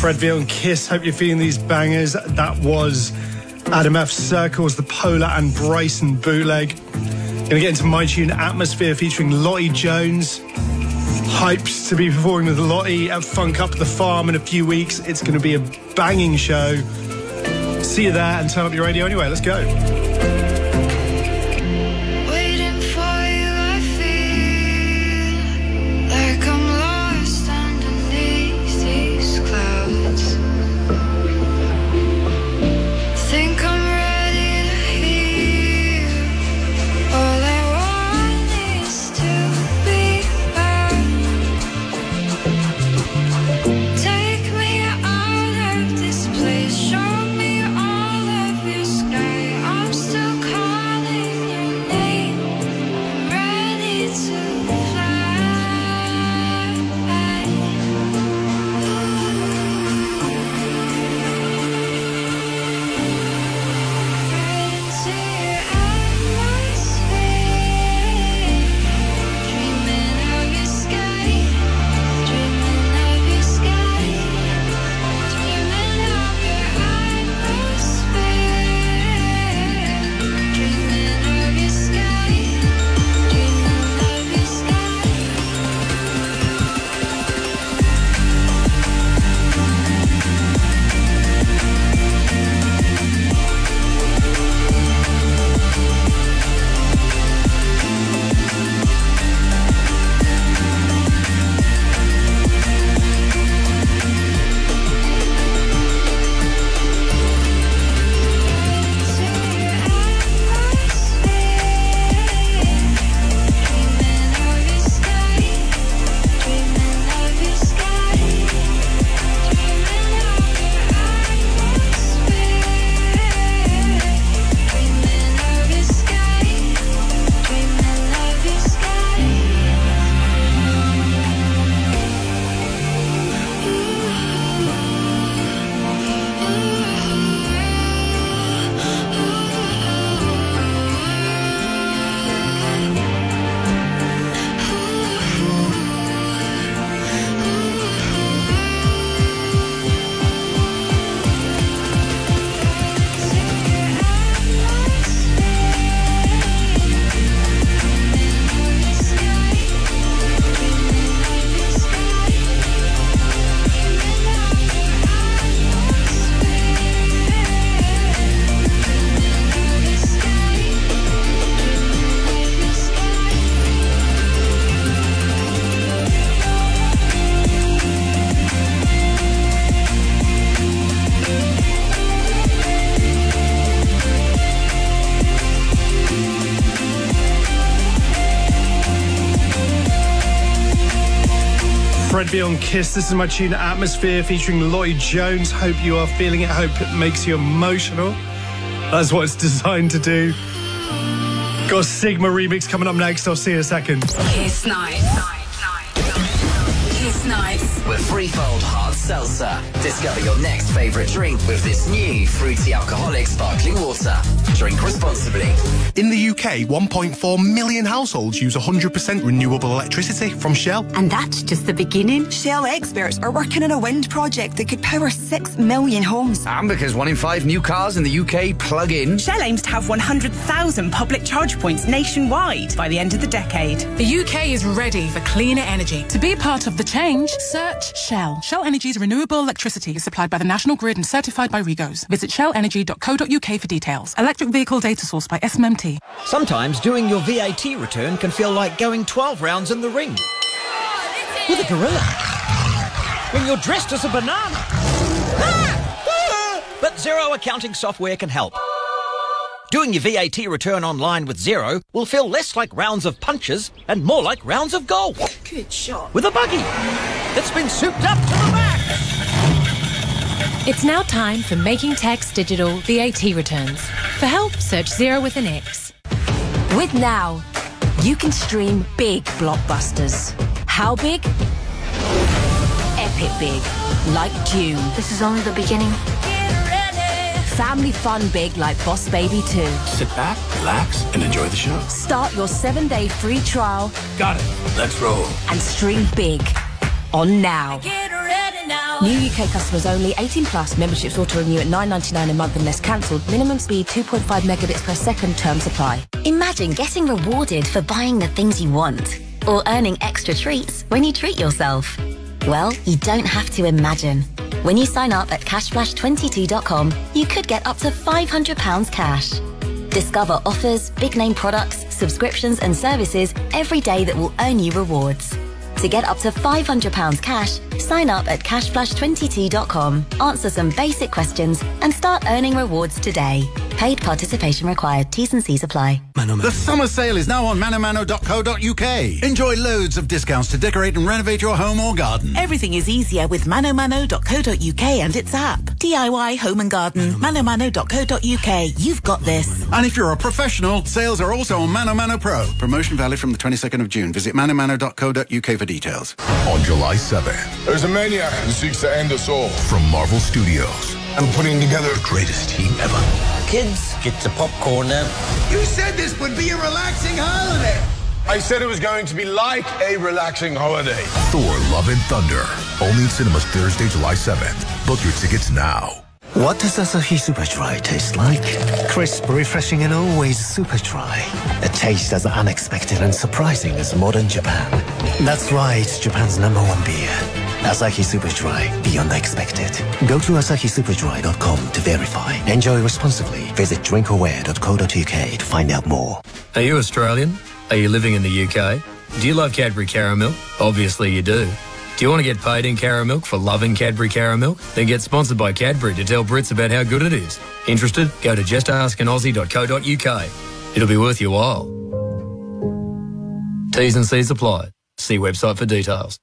Speaker 20: Fred V on Kiss. Hope you're feeling these bangers. That was Adam F. Circles, the Polar and Bryson bootleg. Gonna get into my tune Atmosphere featuring Lottie Jones. Hyped to be performing with Lottie at Funk Up the Farm in a few weeks. It's gonna be a banging show. See you there and turn up your radio anyway. Let's go. On Kiss. This is my tune Atmosphere featuring Lottie Jones. Hope you are feeling it. Hope it makes you emotional. That's what it's designed to do. Got a Sigma remix coming up next. I'll see you in a second.
Speaker 22: Kiss Night. Kiss Nights.
Speaker 16: With Freefold Hard Seltzer. Discover your next favourite drink with this new fruity alcoholic sparkling water. Drink responsibly.
Speaker 2: In the UK, 1.4 million households use 100% renewable electricity from Shell.
Speaker 4: And that's just the beginning. Shell experts are working on a wind project that could power 6 million homes.
Speaker 5: And because one in five new cars in the UK plug in.
Speaker 6: Shell aims to have 100,000 public charge points nationwide by the end of the decade.
Speaker 11: The UK is ready for cleaner energy. To be part of the change, search Shell. Shell Energy's renewable electricity is supplied by the National Grid and certified by Regos. Visit shellenergy.co.uk for details. Electric vehicle data source by SMMT.
Speaker 45: Sometimes doing your VAT return can feel like going 12 rounds in the ring with a gorilla when you're dressed as a banana. But Xero accounting software can help. Doing your VAT return online with Xero will feel less like rounds of punches and more like rounds of golf.
Speaker 4: Good shot.
Speaker 45: With a buggy that's been souped up to the max.
Speaker 46: It's now time for Making Tax Digital VAT returns. For help, search Xero with an X.
Speaker 1: With Now, you can stream big blockbusters. How big? Epic big. Like Dune. This is only the beginning. Family fun big like Boss Baby 2.
Speaker 47: Sit back, relax, and enjoy the show.
Speaker 1: Start your seven day free trial
Speaker 47: Got it. Let's roll.
Speaker 1: and stream big on
Speaker 48: Now.
Speaker 1: New UK customers only, 18 plus. Memberships auto renew at 9.99 a month unless cancelled. Minimum speed 2.5 megabits per second. Term supply.
Speaker 9: Imagine getting rewarded for buying the things you want, or earning extra treats when you treat yourself. Well, you don't have to imagine. When you sign up at cashflash22.com, you could get up to £500 cash. Discover offers, big name products, subscriptions, and services every day that will earn you rewards. To get up to £500 cash, sign up at cashflash22.com, answer some basic questions, and start earning rewards today. Paid participation required. T's and C's apply.
Speaker 49: The summer sale is now on manomano.co.uk. Enjoy loads of discounts to decorate and renovate your home or garden.
Speaker 50: Everything is easier with manomano.co.uk and its app. DIY home and garden. manomano.co.uk. You've got this.
Speaker 49: And if you're a professional, sales are also on Mano Mano Pro. Promotion valid from the 22nd of June. Visit manomano.co.uk for details.
Speaker 15: On July 7th,
Speaker 16: There's a maniac who seeks to end us all.
Speaker 15: from Marvel Studios.
Speaker 16: I'm putting together the greatest team ever.
Speaker 31: Kids, get the popcorn now.
Speaker 51: You said this would be a relaxing holiday.
Speaker 16: I said it was going to be like a relaxing holiday.
Speaker 15: Thor Love and Thunder. Only in cinemas Thursday, July 7th. Book your tickets now.
Speaker 47: What does Asahi Super Dry taste like? Crisp, refreshing, and always super dry. A taste as unexpected and surprising as modern Japan. That's why it's Japan's number one beer. Asahi Super Dry, beyond expected. Go to asahisuperdry.com to verify. Enjoy responsibly. Visit drinkaware.co.uk to find out more.
Speaker 52: Are you Australian? Are you living in the UK? Do you love Cadbury Caramel? Obviously you do. Do you want to get paid in Caramilk for loving Cadbury Caramel? Then get sponsored by Cadbury to tell Brits about how good it is. Interested? Go to justaskanaussie.co.uk. It'll be worth your while. T's and C's apply. See website for details.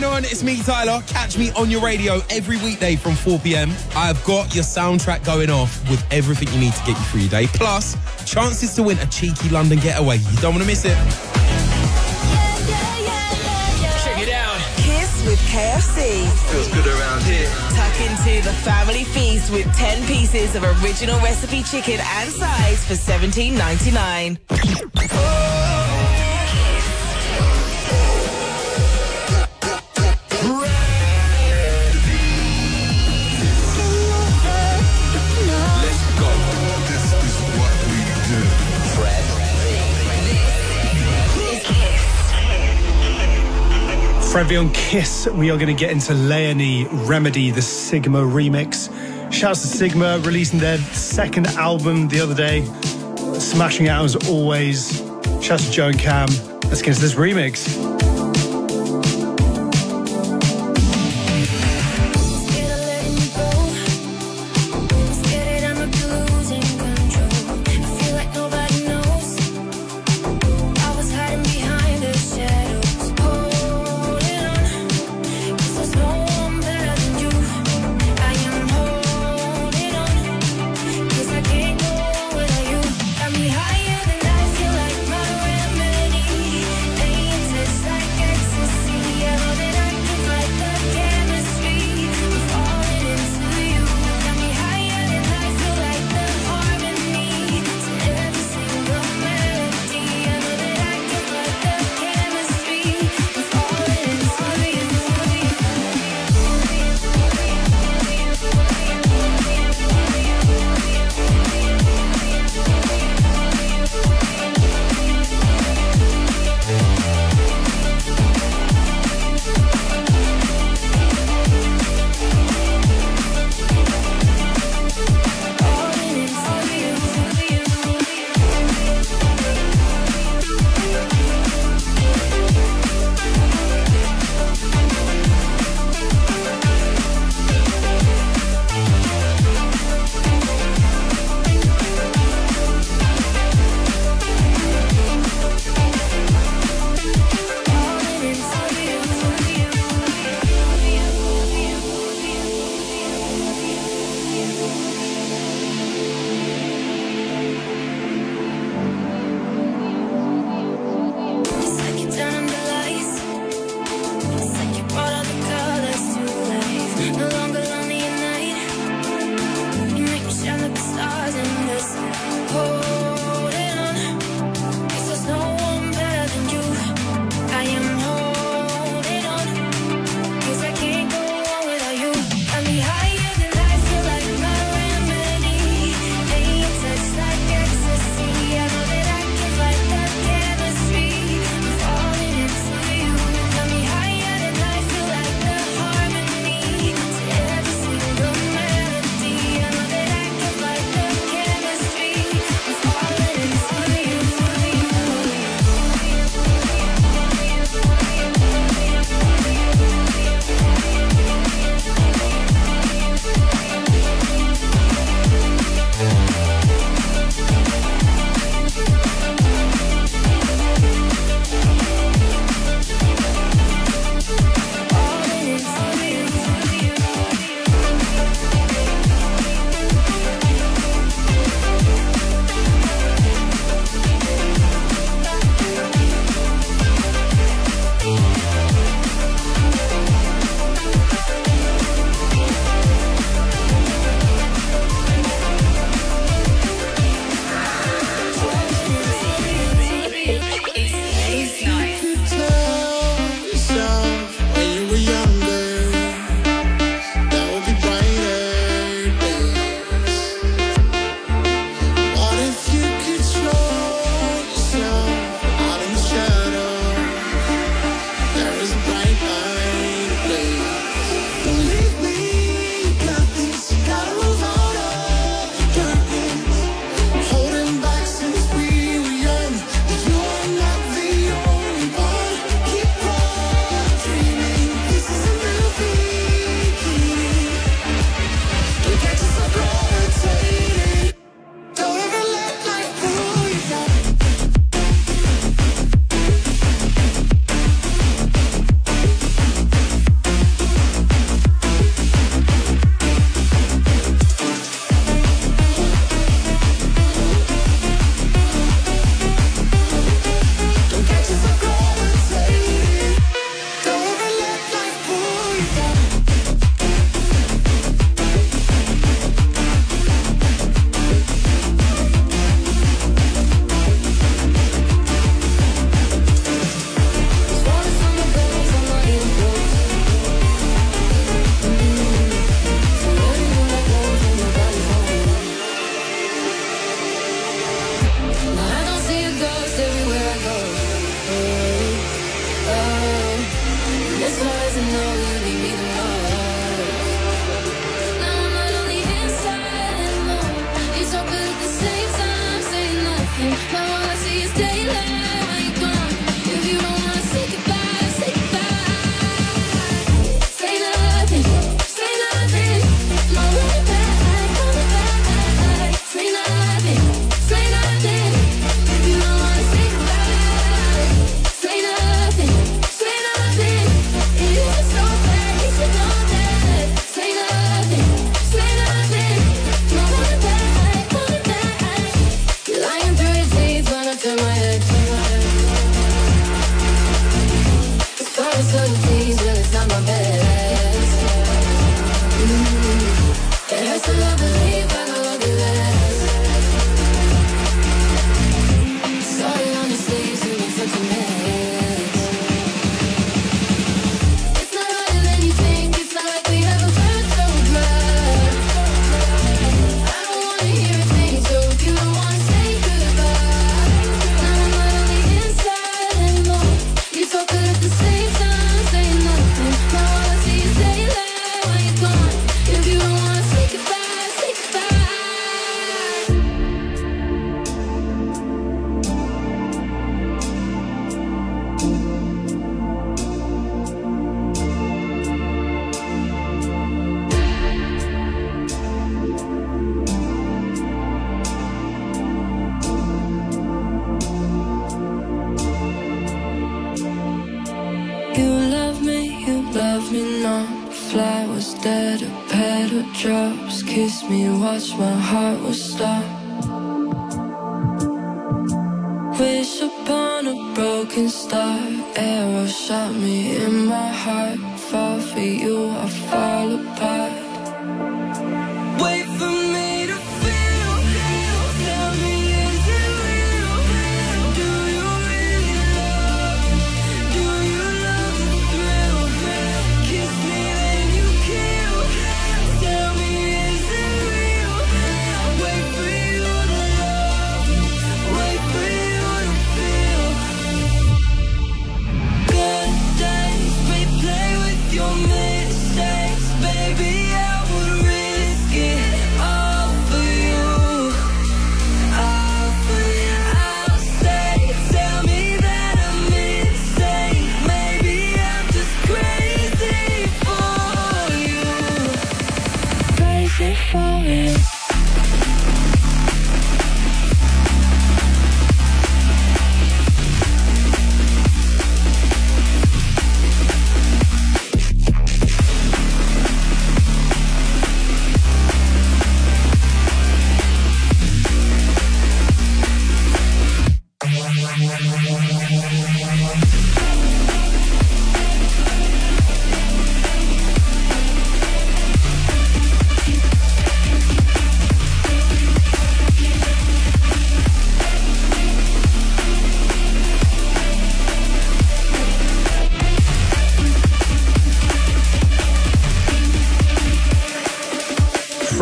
Speaker 53: Going on? It's me, Tyler. Catch me on your radio every weekday from 4 p.m. I've got your soundtrack going off with everything you need to get you through your day. Plus, chances to win a cheeky London getaway. You don't want to miss it.
Speaker 19: Check it out. Kiss with KFC.
Speaker 53: Feels good around here.
Speaker 19: Tuck into the family feast with 10 pieces of original recipe chicken and sides for $17.99.
Speaker 48: V on Kiss, we are going to get into Leony Remedy, the Sigma remix. Shouts to Sigma releasing their second album the other day. Smashing out as always. Shouts to Joe and Cam. Let's get into this remix.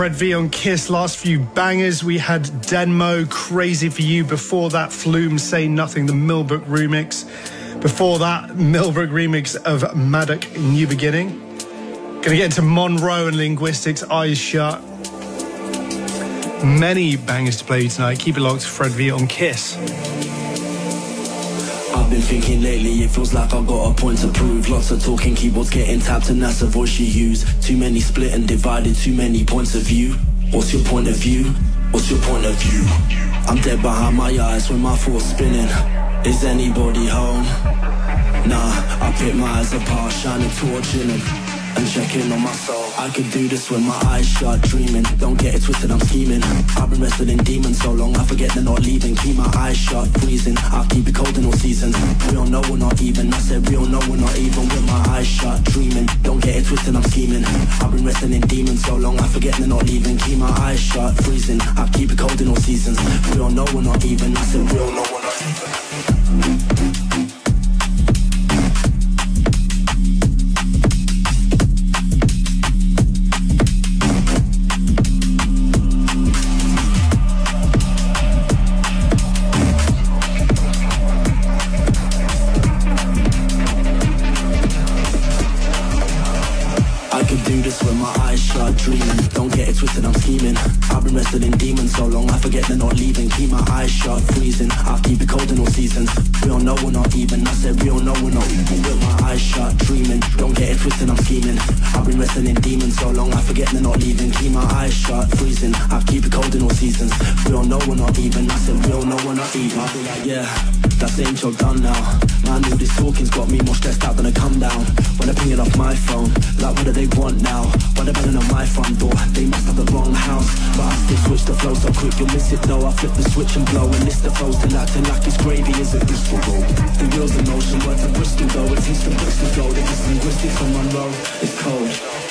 Speaker 20: Fred V on Kiss. Last few bangers. We had Denmo, Crazy for You. Before that, Flume, Say Nothing, the Millbrook remix. Before that, Millbrook remix of Maddock, New Beginning. Gonna get into Monrroe and Linguistics, Eyes Shut. Many bangers to play you tonight. Keep it locked. Fred V on Kiss.
Speaker 54: Been thinking lately, it feels like I've got a point to prove. Lots of talking, keyboards getting tapped, and that's the voice you use. Too many split and divided, too many points of view. What's your point of view? What's your point of view? I'm dead behind my eyes when my thoughts spinning. Is anybody home? Nah, I pick my eyes apart, shining torch in them. And checking on my soul. I could do this with my eyes shut, dreaming. Don't get it twisted, I'm scheming. I've been wrestling in demons so long, I forget they're not leaving. Keep my eyes shut, freezing. I'll keep it cold in all seasons. Real, no, we're not even. I said real, no, we're not even. With my eyes shut, dreaming. Don't get it twisted, I'm scheming. I've been wrestling in demons so long, I forget they're not leaving. Keep my eyes shut, freezing. I'll keep it cold in all seasons. Real, no, we're not even. I said real, no, we're not even. Get twisted, I'm scheming. I've been wrestling demons so long, I forget they're not leaving. Keep my eyes shut, freezing. I'll keep it cold in all seasons. Real, no, we're not even. I said real, no, we're not even. With my eyes shut, dreaming. Don't get it twisted, I'm scheming. I've been wrestling demons so long, I forget they're not leaving. Keep my eyes shut, freezing. I'll keep it cold in all seasons. Real, no, we're not even. I said real, no, we're not even. Yeah. The intro done now. Man, all this talking's got me more stressed out than a come down. When they're pinging off my phone, like what do they want now? Why they're banging on my front door? They must have the wrong house. But I still switch the flow so quick, you'll miss it though. I flip the switch and blow, and this the flow still acting like it's gravy. Is it Bristol roll? The wheels in motion, words of Bristol though. It seems to Bristol flow. They just linguistics on Monrroe. It's cold.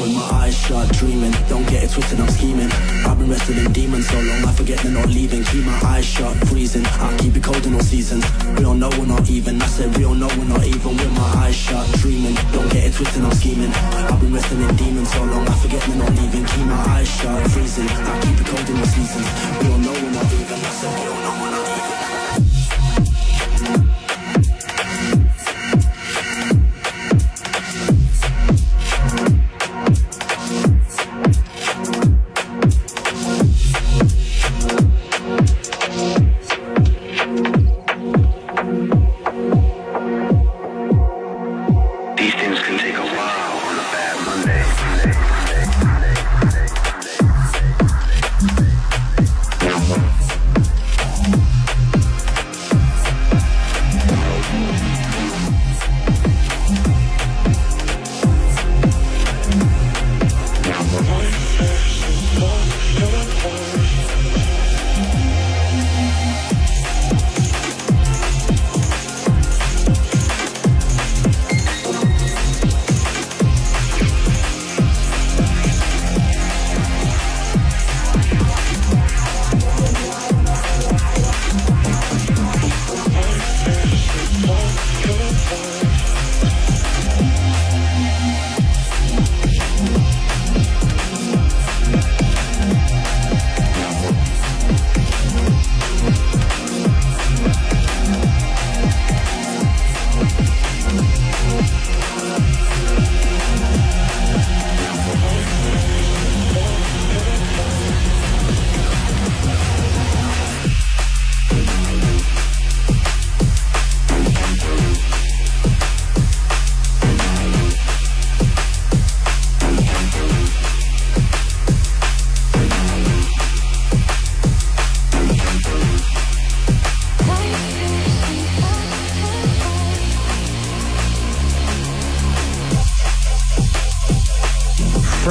Speaker 54: With my eyes shut, dreaming. Don't get it twisted, I'm scheming. I've been wrestling demons so long, I forget they're not leaving. Keep my eyes shut, freezing. I keep it cold in all seasons. We don't know we're not even. I said we don't know we're not even. With my eyes shut, dreaming. Don't get it twisted, I'm scheming. I've been wrestling demons so long, I forget they're not leaving. Keep my eyes shut, freezing. I keep it cold in all seasons. We don't know we're not even. I said we don't know we're not even.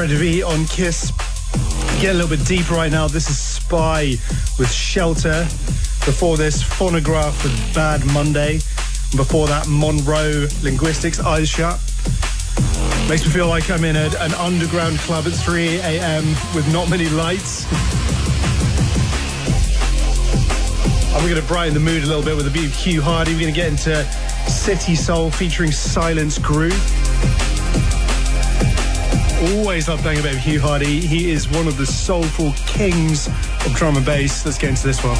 Speaker 20: Fred V on Kiss. Get a little bit deeper right now. This is Spy with Shelter. Before this, Phonograph with Bad Monday. Before that, Monrroe Linguistics, Eyes Shut. Makes me feel like I'm in a, an underground club at 3 a.m. with not many lights. We're going to brighten the mood a little bit with a bit of Hugh Hardy. We're going to get into City Soul featuring Silence Groove. Always love playing a bit of Hugh Hardy. He is one of the soulful kings of drum and bass. Let's get into this one.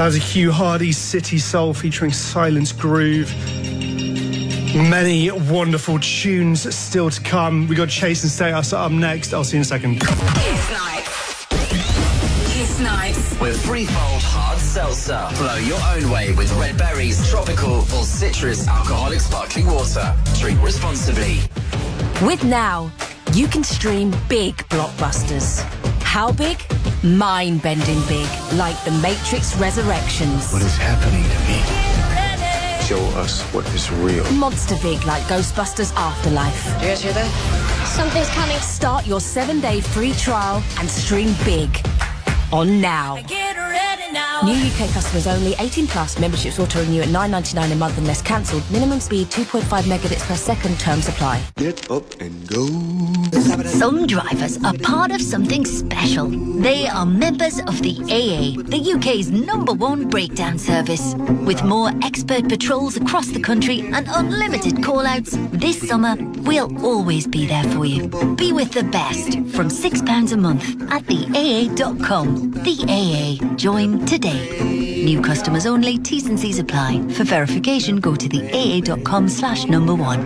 Speaker 20: Sounds of Hugh Hardy's City Soul featuring Silence Groove. Many wonderful tunes still to come. We got Chase and Status up next. I'll see you in a second.
Speaker 19: Kiss Night. Kiss Nights.
Speaker 16: With threefold hard seltzer. Blow your own way with red berries, tropical or citrus alcoholic sparkling water. Drink responsibly.
Speaker 1: With Now, you can stream big blockbusters. How big? Mind bending big, like The Matrix Resurrections.
Speaker 35: What is happening to me? Show us what is real.
Speaker 1: Monster big, like Ghostbusters Afterlife.
Speaker 19: Do you guys hear that?
Speaker 1: Something's coming. Start your seven day free trial and stream big on Now. New UK customers only, 18 plus. Memberships auto renew at 9.99 a month unless cancelled. Minimum speed 2.5 megabits per second. Terms apply.
Speaker 35: Get up and go.
Speaker 55: Some drivers are part of something special. They are members of the AA, the UK's number one breakdown service. With more expert patrols across the country and unlimited call-outs, this summer we'll always be there for you. Be with the best from £6 a month at theaa.com. The AA. Join today. New customers only. T's and C's apply. For verification, go to theaa.com slash number one.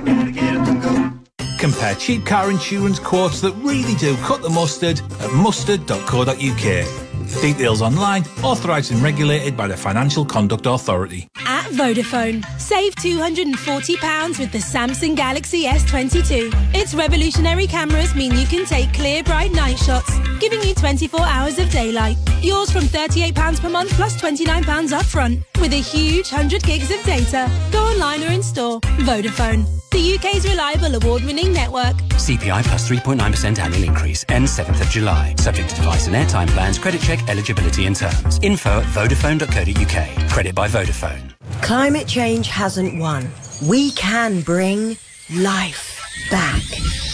Speaker 23: Compare cheap car insurance quotes that really do cut the mustard at mustard.co.uk. Details online, authorised and regulated by the Financial Conduct Authority.
Speaker 11: At Vodafone, save £240 with the Samsung Galaxy S22. Its revolutionary cameras mean you can take clear, bright night shots, giving you 24 hours of daylight. Yours from £38 per month plus £29 upfront, with a huge 100 gigs of data. Go online or in store. Vodafone, the UK's reliable award-winning network.
Speaker 56: CPI plus 3.9% annual increase. Ends 7th of July. Subject to device and airtime plans. Credit check eligibility and terms. Info at vodafone.co.uk. Credit by Vodafone.
Speaker 28: Climate change hasn't won. We can bring life back.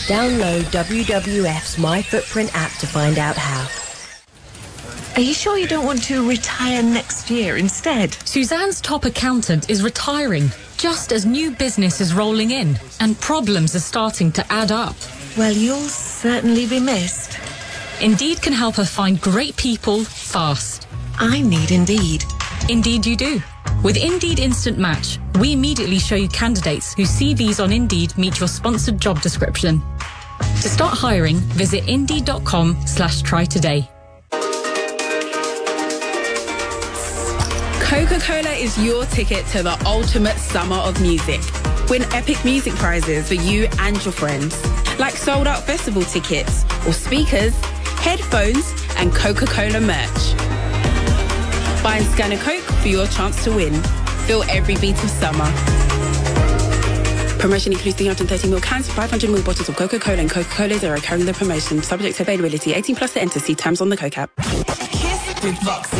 Speaker 28: Download WWF's My Footprint app to find out how.
Speaker 57: Are you sure you don't want to retire next year instead?
Speaker 58: Suzanne's top accountant is retiring just as new business is rolling in and problems are starting to add up.
Speaker 57: Well, you'll certainly be missed.
Speaker 58: Indeed can help her find great people fast.
Speaker 57: I need Indeed.
Speaker 58: Indeed, you do. With Indeed Instant Match, we immediately show you candidates whose CVs on Indeed meet your sponsored job description. To start hiring, visit indeed.com slash try today.
Speaker 39: Coca-Cola is your ticket to the ultimate summer of music. Win epic music prizes for you and your friends, like sold out festival tickets or speakers, headphones, and Coca-Cola merch. Buy and scan a Coke for your chance to win. Feel every beat of summer. Promotion includes 330ml cans, 500ml bottles of Coca-Cola and Coca-Cola Zero carrying the promotion. Subject to availability. 18 plus to enter. See terms on the Coke app.
Speaker 19: Kiss with Foxy.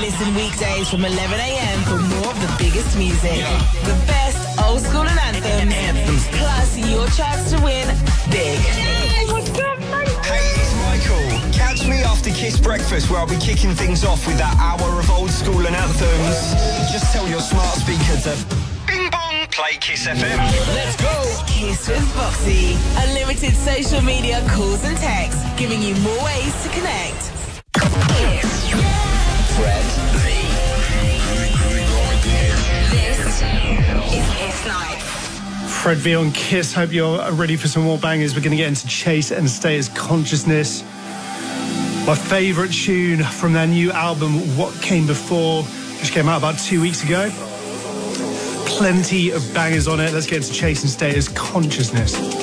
Speaker 19: Listen weekdays from 11 a.m. for more of the biggest music. The best old school and anthems. Plus your chance to win big.
Speaker 59: Hey, it's Michael. Catch after Kiss Breakfast where I'll be kicking things off with that hour of old school and anthems. Just tell your smart speaker to bing bong play Kiss FM.
Speaker 19: Let's go. Kiss with Foxy. Unlimited social media calls and texts, giving you more ways to connect. Kiss.
Speaker 16: Fred.
Speaker 19: This is Kiss Night.
Speaker 20: Fred V on Kiss. Hope you're ready for some more bangers. We're going to get into Chase and Status Consciousness. My favourite tune from their new album, What Came Before, which came out about two weeks ago. Plenty of bangers on it. Let's get into Chase and Status Consciousness.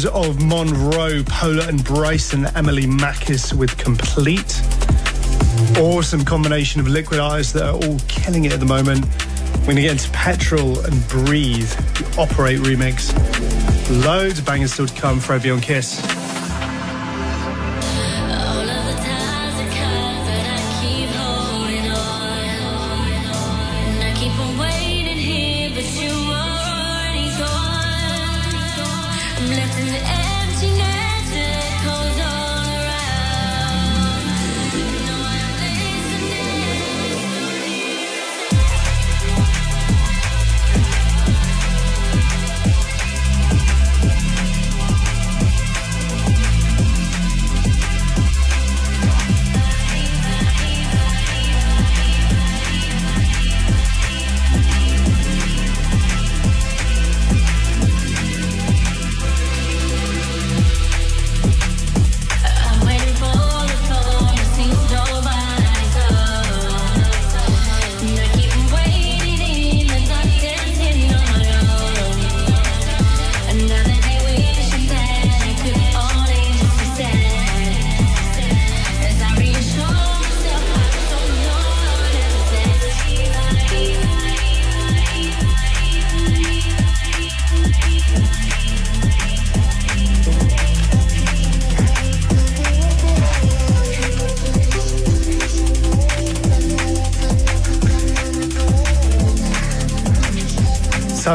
Speaker 48: Sounds of Monrroe, Pola and Bryson, Emily Makis with Complete. Awesome combination of liquid eyes that are all killing it at the moment. We're going to get into Petrol and Breathe, the Operate remix. Loads of bangers still to come for every on Kiss.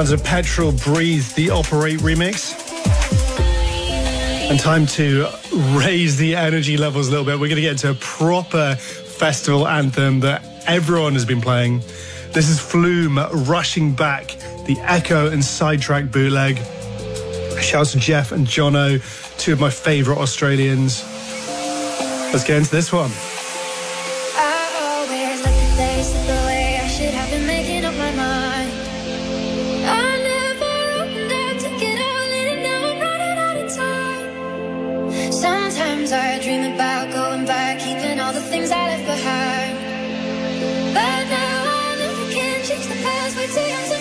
Speaker 48: Sounds of Petrol Breathe, the Operate remix. And time to raise the energy levels a little bit. We're going to get into a proper festival anthem that everyone has been playing. This is Flume rushing back the Echo and Sidetrack bootleg. Shouts to Jeff and Jono, two of my favourite Australians. Let's get into this one.
Speaker 56: Sometimes I dream about going back, keeping all the things I left behind. But now I never can change the past. Way too young, so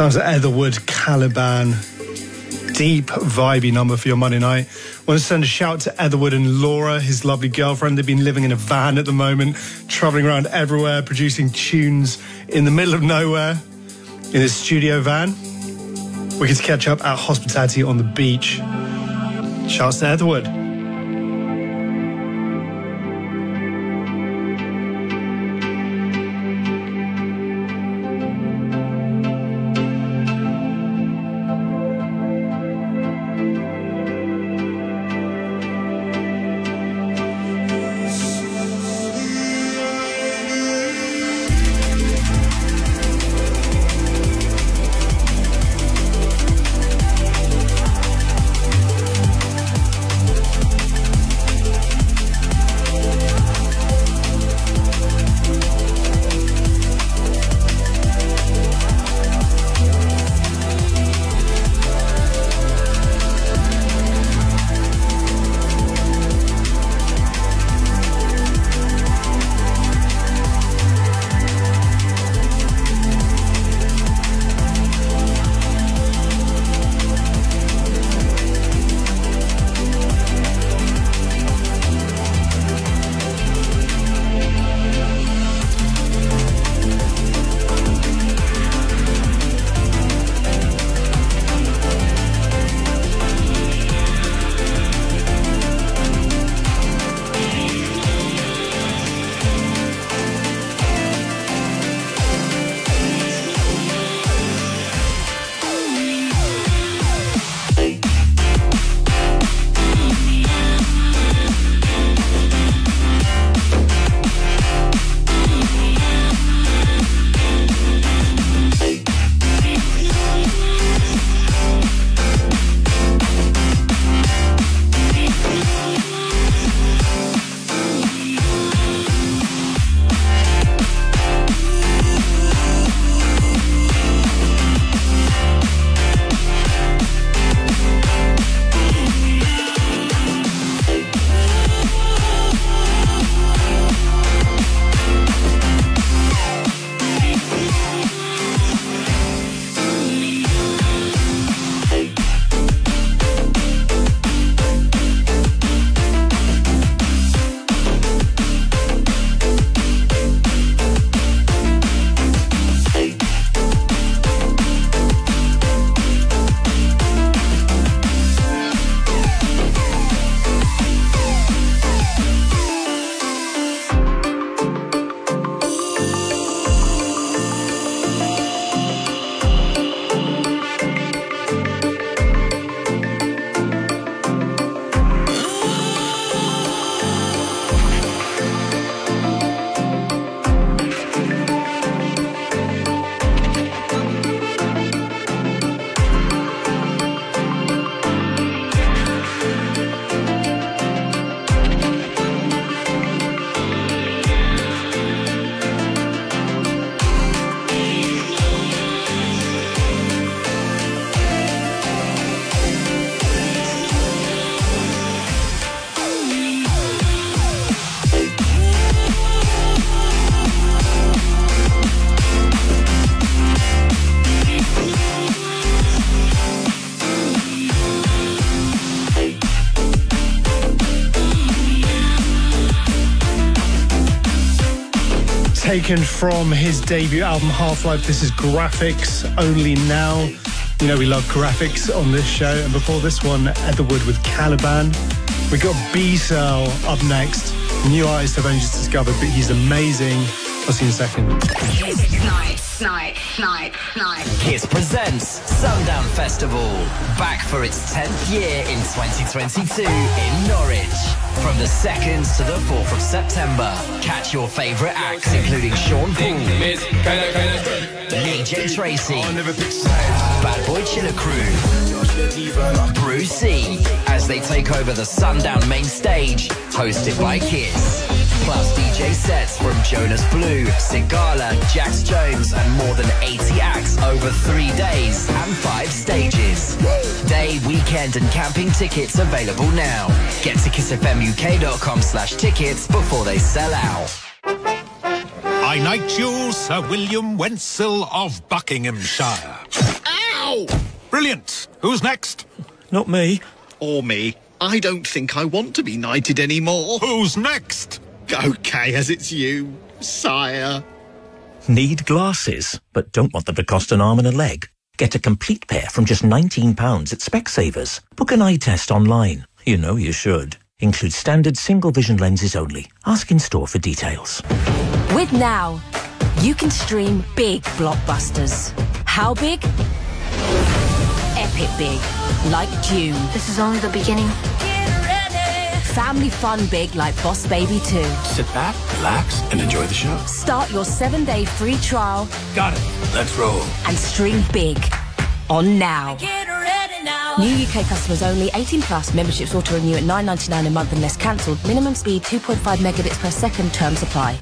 Speaker 20: Sounds like Etherwood, Caliban. Deep, vibey number for your Monday night. Want to send a shout to Etherwood and Laura, his lovely girlfriend. They've been living in a van at the moment, traveling around everywhere, producing tunes in the middle of nowhere in his studio van. We get to catch up at Hospitality on the beach. Shouts to Etherwood. Taken from his debut album Half Life. This is Grafix only now. You know, we love Grafix on this show. And before this one, Etherwood with Caliban. We got B Cell up next. New artist I've only just discovered, but he's amazing. I'll see you in a second.
Speaker 16: Kiss, night, night, night. Kiss presents Sundown Festival. Back for its 10th year in 2022 in Norwich. From the 2nd to the 4th of September. Catch your favourite acts, including Sean Paul, DJ Tracy, Bad Boy Chiller Crew, Bru-C, as they take over the Sundown main stage, hosted by Kiss. Plus DJ sets from Jonas Blue, Sigala, Jax Jones, and more than 80 acts over three days and five stages. Day, weekend, and camping tickets available now. Get to kissfmuk.com slash tickets before they sell out.
Speaker 23: I knight you, Sir William Wenzel of Buckinghamshire.
Speaker 60: Ow!
Speaker 23: Brilliant. Who's next?
Speaker 60: Not me. Or me. I don't think I want to be knighted anymore.
Speaker 23: Who's next?
Speaker 60: Okay, as it's you, sire.
Speaker 56: Need glasses, but don't want them to cost an arm and a leg? Get a complete pair from just £19 at Specsavers. Book an eye test online. You know you should. Includes standard single vision lenses only. Ask in store for details.
Speaker 1: With Now, you can stream big blockbusters. How big? Epic big. Like Dune.
Speaker 61: This is only the beginning.
Speaker 1: Family fun big like Boss Baby 2.
Speaker 15: Sit back, relax, and enjoy the show.
Speaker 1: Start your seven day free trial
Speaker 15: Got it. Let's roll.
Speaker 1: and stream big on Now. New UK customers only, 18 plus. Memberships auto renew at 9.99 a month unless cancelled. Minimum speed 2.5 megabits per second. Terms apply.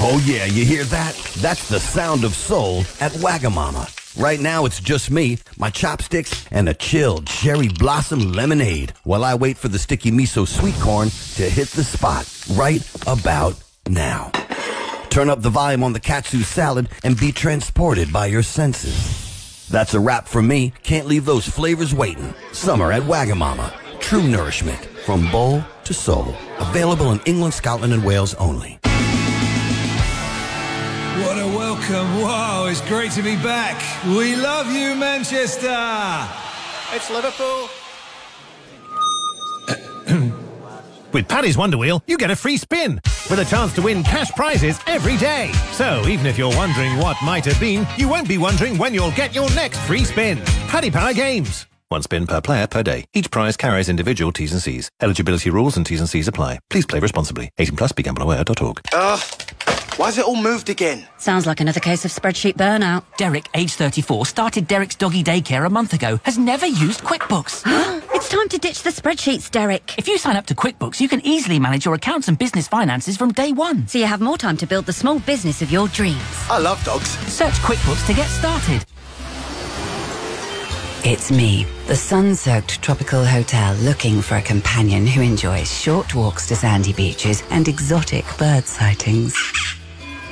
Speaker 38: Oh yeah, you hear that? That's the sound of soul at Wagamama. Right now it's just me, my chopsticks, and a chilled cherry blossom lemonade while I wait for the sticky miso sweet corn to hit the spot right about now. Turn up the volume on the katsu salad and be transported by your senses. That's a wrap for me. Can't leave those flavors waiting. Summer at Wagamama. True nourishment from bowl to soul. Available in England, Scotland, and Wales only.
Speaker 62: What welcome. Wow, it's great to be back. We love you, Manchester.
Speaker 63: It's Liverpool.
Speaker 64: With Paddy's Wonder Wheel, you get a free spin with a chance to win cash prizes every day. So even if you're wondering what might have been, you won't be wondering when you'll get your next free spin. Paddy Power Games. One spin per player per day. Each prize carries individual T's and C's. Eligibility rules and T's and C's apply. Please play responsibly. 18 plus begambleaware.org.
Speaker 8: Ugh. Ah. Why's it all moved again?
Speaker 9: Sounds like another case of spreadsheet burnout.
Speaker 10: Derek, age 34, started Derek's doggy daycare a month ago, has never used QuickBooks.
Speaker 9: it's time to ditch the spreadsheets, Derek.
Speaker 10: If you sign up to QuickBooks, you can easily manage your accounts and business finances from day one.
Speaker 9: So you have more time to build the small business of your dreams.
Speaker 8: I love dogs.
Speaker 10: Search QuickBooks to get started.
Speaker 37: It's me, the sun-soaked tropical hotel looking for a companion who enjoys short walks to sandy beaches and exotic bird sightings.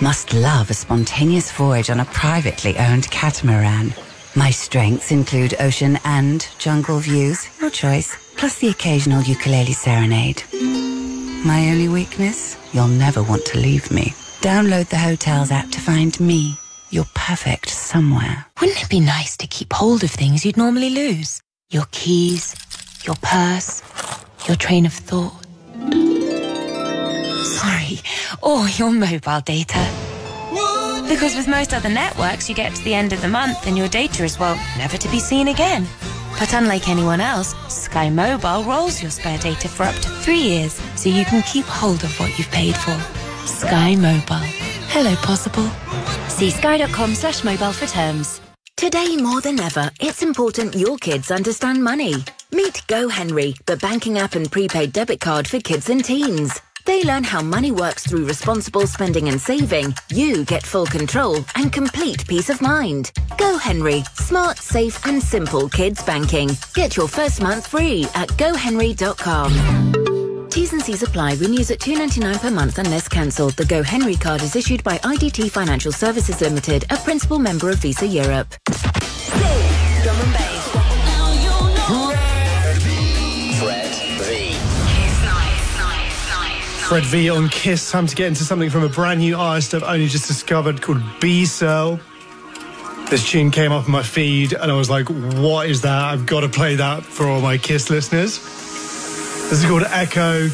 Speaker 37: Must love a spontaneous voyage on a privately owned catamaran. My strengths include ocean and jungle views, your choice, plus the occasional ukulele serenade. My only weakness? You'll never want to leave me. Download the Hotels app to find me, your perfect somewhere.
Speaker 65: Wouldn't it be nice to keep hold of things you'd normally lose? Your keys, your purse, your train of thought. Sorry, or your mobile data. Because with most other networks, you get to the end of the month and your data is, well, never to be seen again. But unlike anyone else, Sky Mobile rolls your spare data for up to three years so you can keep hold of what you've paid for. Sky Mobile. Hello, possible.
Speaker 9: See sky.com slash mobile for terms.
Speaker 66: Today more than ever, it's important your kids understand money. Meet GoHenry, the banking app and prepaid debit card for kids and teens. They learn how money works through responsible spending and saving. You get full control and complete peace of mind. GoHenry, smart, safe and simple kids banking. Get your first month free at gohenry.com. T's and C's apply. Renews at $2.99 per month unless cancelled. The GoHenry card is issued by IDT Financial Services Limited, a principal member of Visa Europe.
Speaker 22: Drum and bass.
Speaker 16: Fred V.
Speaker 20: On Kiss. Time to get into something from a brand new artist I've only just discovered called B Cell. This tune came up in my feed and I was like, what is that? I've got to play that for all my Kiss listeners. This is called Echo.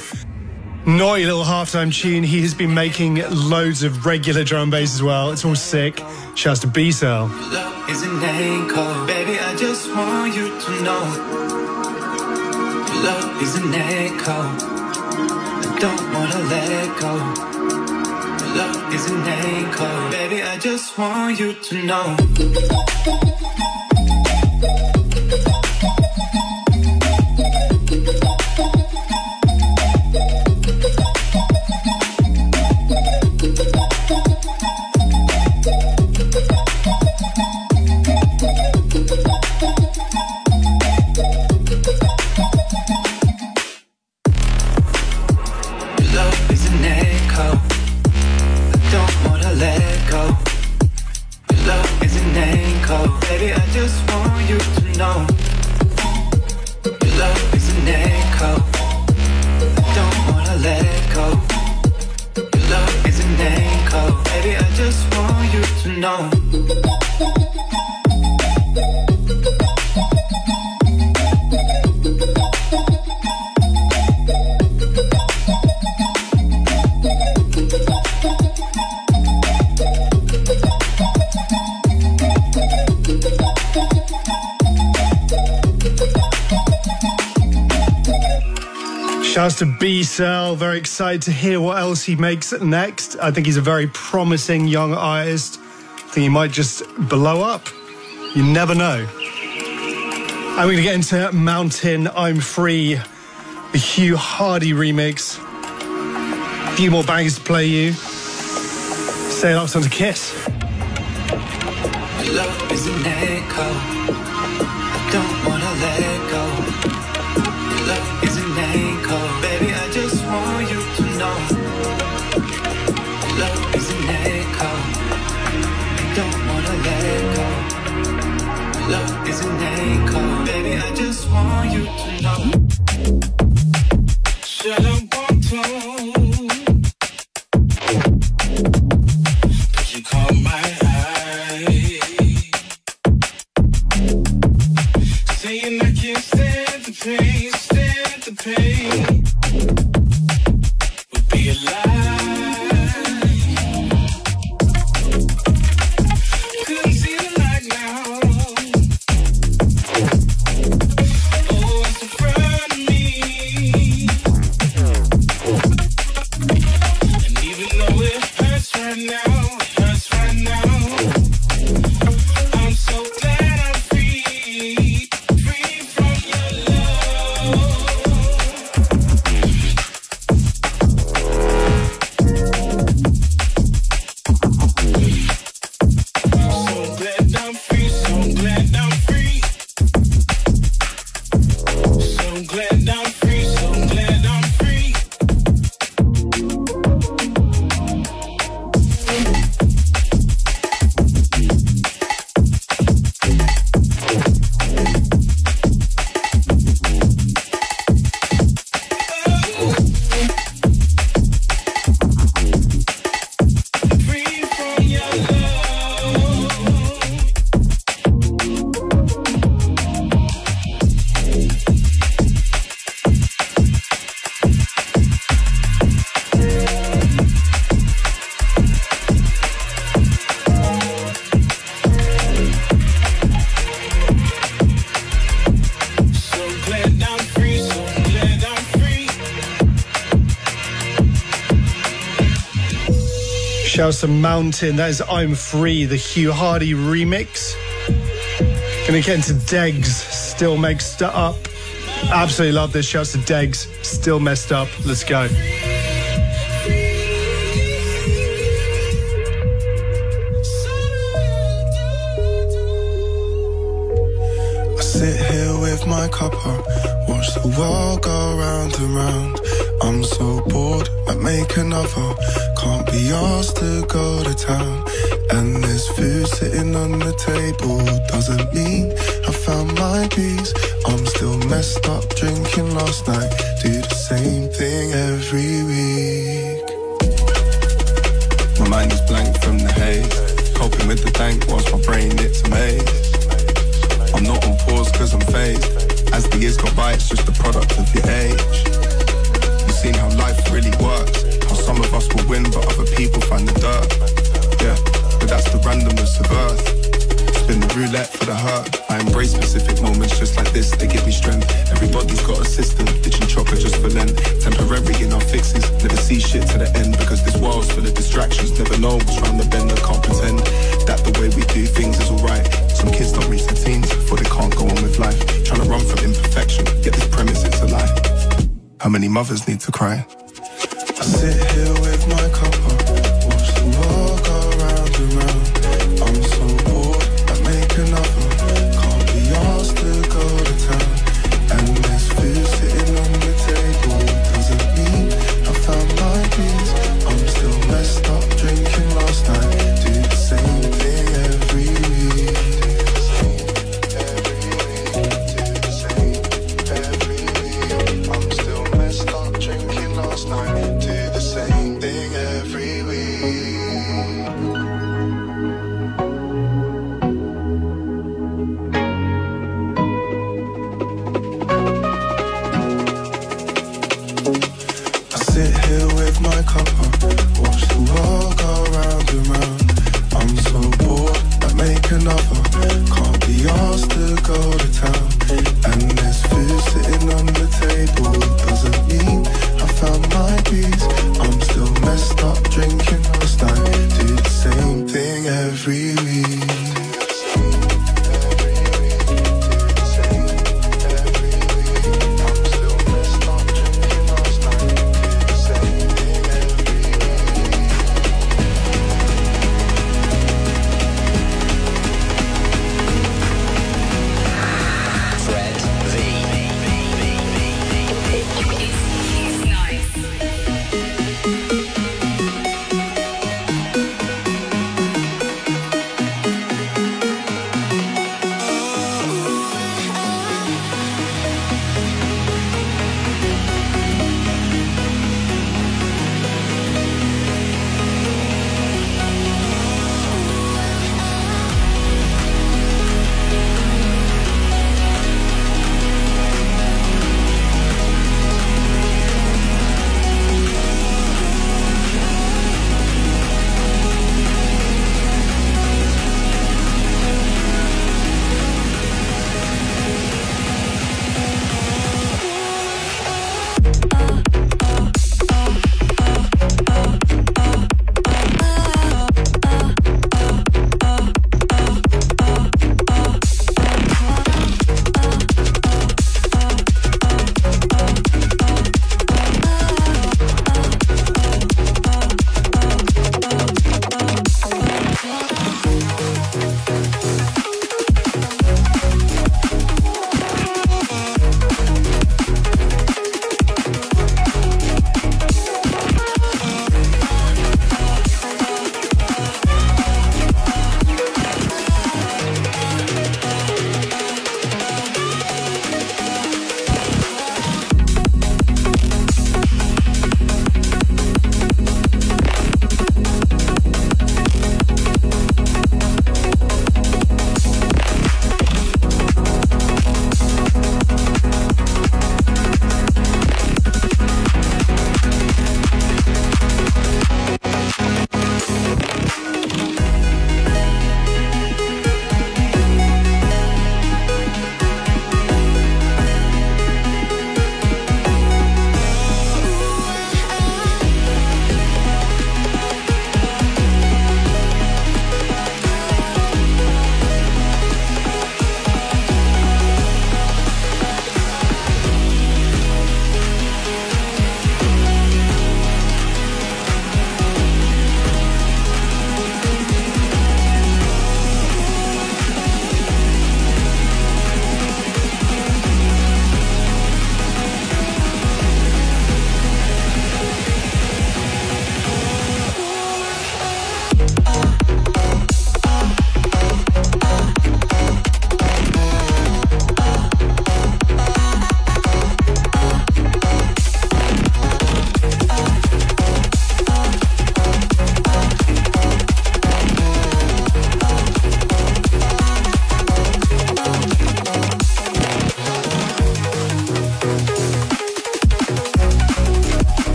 Speaker 20: Naughty little halftime tune. He has been making loads of regular drum bass as well. It's all sick. Shouts to B Cell.
Speaker 67: Love is an anchor, baby. I just want you to know. Love is an echo. Don't wanna let it go. Love is an anchor, baby. I just want you to know. You to know. Love is an echo. I don't wanna let go. Your Love is an anchor, baby. I just want you to know.
Speaker 20: Shouts to B Cell. Very excited to hear what else he makes next. I think he's a very promising young artist. I think he might just blow up. You never know. I'm going to get into Mountain, I'm Free, the Hugh Hardy remix. A few more bangers to play you. Say it up to Kiss.
Speaker 67: Love is an echo. To
Speaker 20: Mountain. That is I'm Free, the Hugh Hardy remix. Gonna get into Degs, still mixed up. Absolutely love this. Shouts to Degs, still messed up. Let's go.
Speaker 35: I sit here with my cuppa, watch the world go round and round. I'm so bored, I make another. We asked to go to town, and this food sitting on the table doesn't mean I found my peace. I'm still messed up drinking last night, do the same thing every week.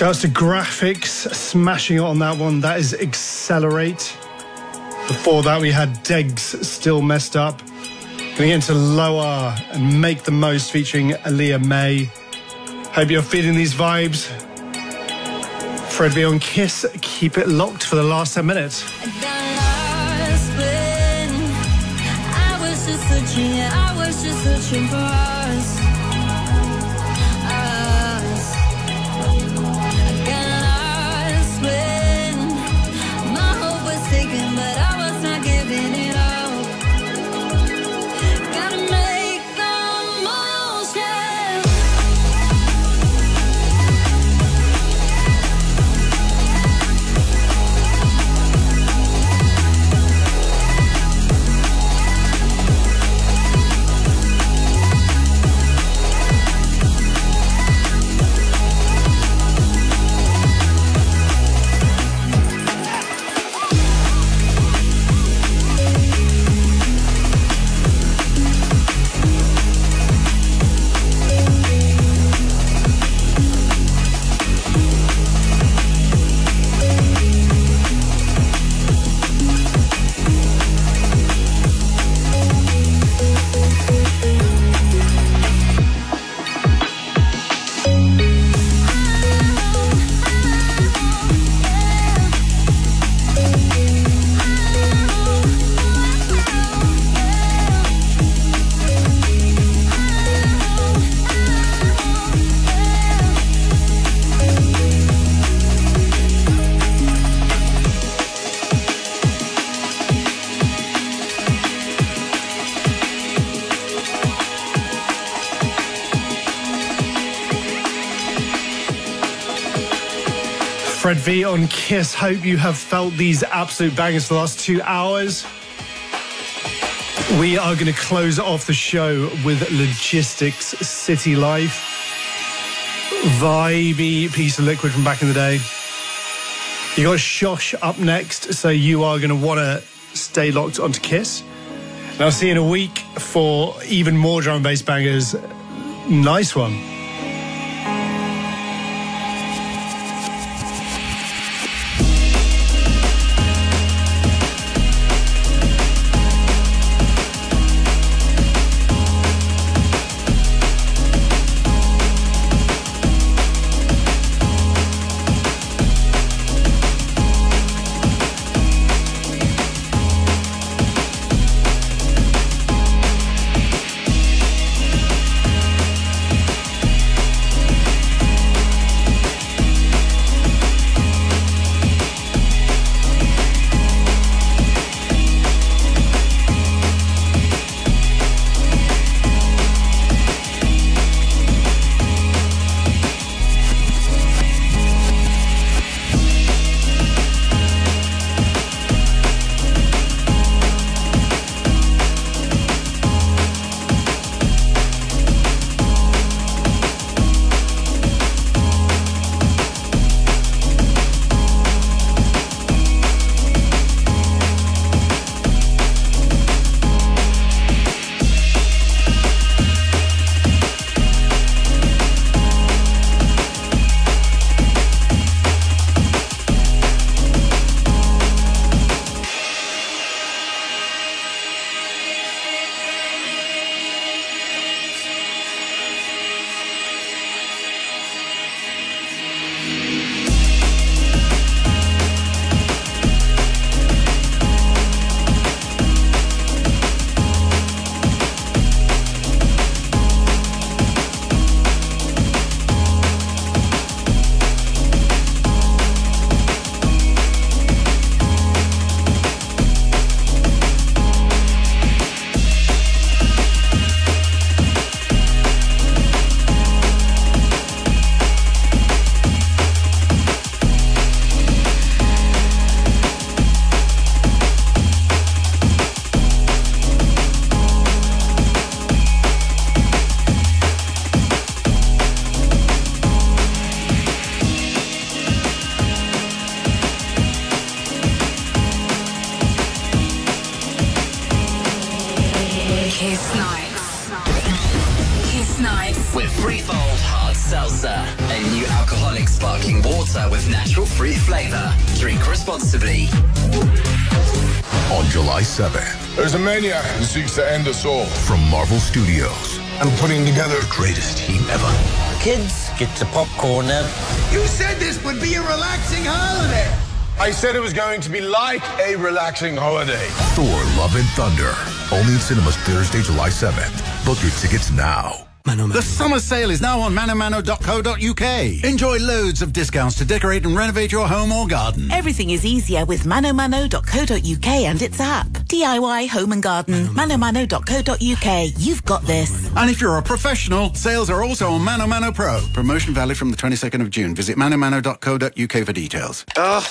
Speaker 20: Shouts to Grafix, smashing it on that one. That is Accelerate. Before that, we had Degs still messed up. Going into Lower and Make the Most featuring Aaliyah May. Hope you're feeling these vibes. Fred V on Kiss, keep it locked for the last 10 minutes.
Speaker 34: I was just searching, I was just searching for. Us.
Speaker 20: V on Kiss. Hope you have felt these absolute bangers for the last two hours. We are going to close off the show with Logistics City Life. Vibey piece of liquid from back in the day. You got Shosh up next, so you are going to want to stay locked onto Kiss. And I'll see you in a week for even more drum and bass bangers. Nice one.
Speaker 16: Seeks to end us all.
Speaker 15: from Marvel Studios,
Speaker 16: I'm putting together
Speaker 15: the greatest team ever.
Speaker 68: Kids, get the popcorn now.
Speaker 8: You said this would be a relaxing holiday.
Speaker 16: I said it was going to be like a relaxing holiday.
Speaker 15: Thor Love and Thunder. Only in cinemas Thursday, July 7th. Book your tickets now.
Speaker 49: The summer sale is now on manomano.co.uk. Enjoy loads of discounts to decorate and renovate your home or garden.
Speaker 69: Everything is easier with manomano.co.uk and its app. DIY home and garden. manomano.co.uk. You've got this.
Speaker 49: And if you're a professional, sales are also on Mano Mano Pro. Promotion valid from the 22nd of June. Visit manomano.co.uk for details.
Speaker 8: Ugh.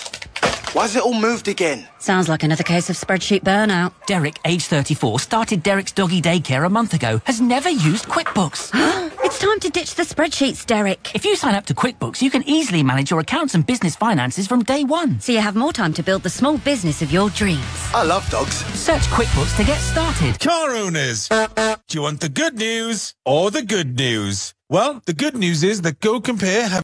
Speaker 8: Why's it all moved again?
Speaker 9: Sounds like another case of spreadsheet burnout.
Speaker 10: Derek, age 34, started Derek's doggy daycare a month ago, has never used QuickBooks.
Speaker 9: it's time to ditch the spreadsheets, Derek.
Speaker 10: If you sign up to QuickBooks, you can easily manage your accounts and business finances from day one.
Speaker 9: So you have more time to build the small business of your dreams.
Speaker 8: I love dogs.
Speaker 10: Search QuickBooks to get started.
Speaker 23: Car owners, do you want the good news or the good news? Well, the good news is that Go Compare have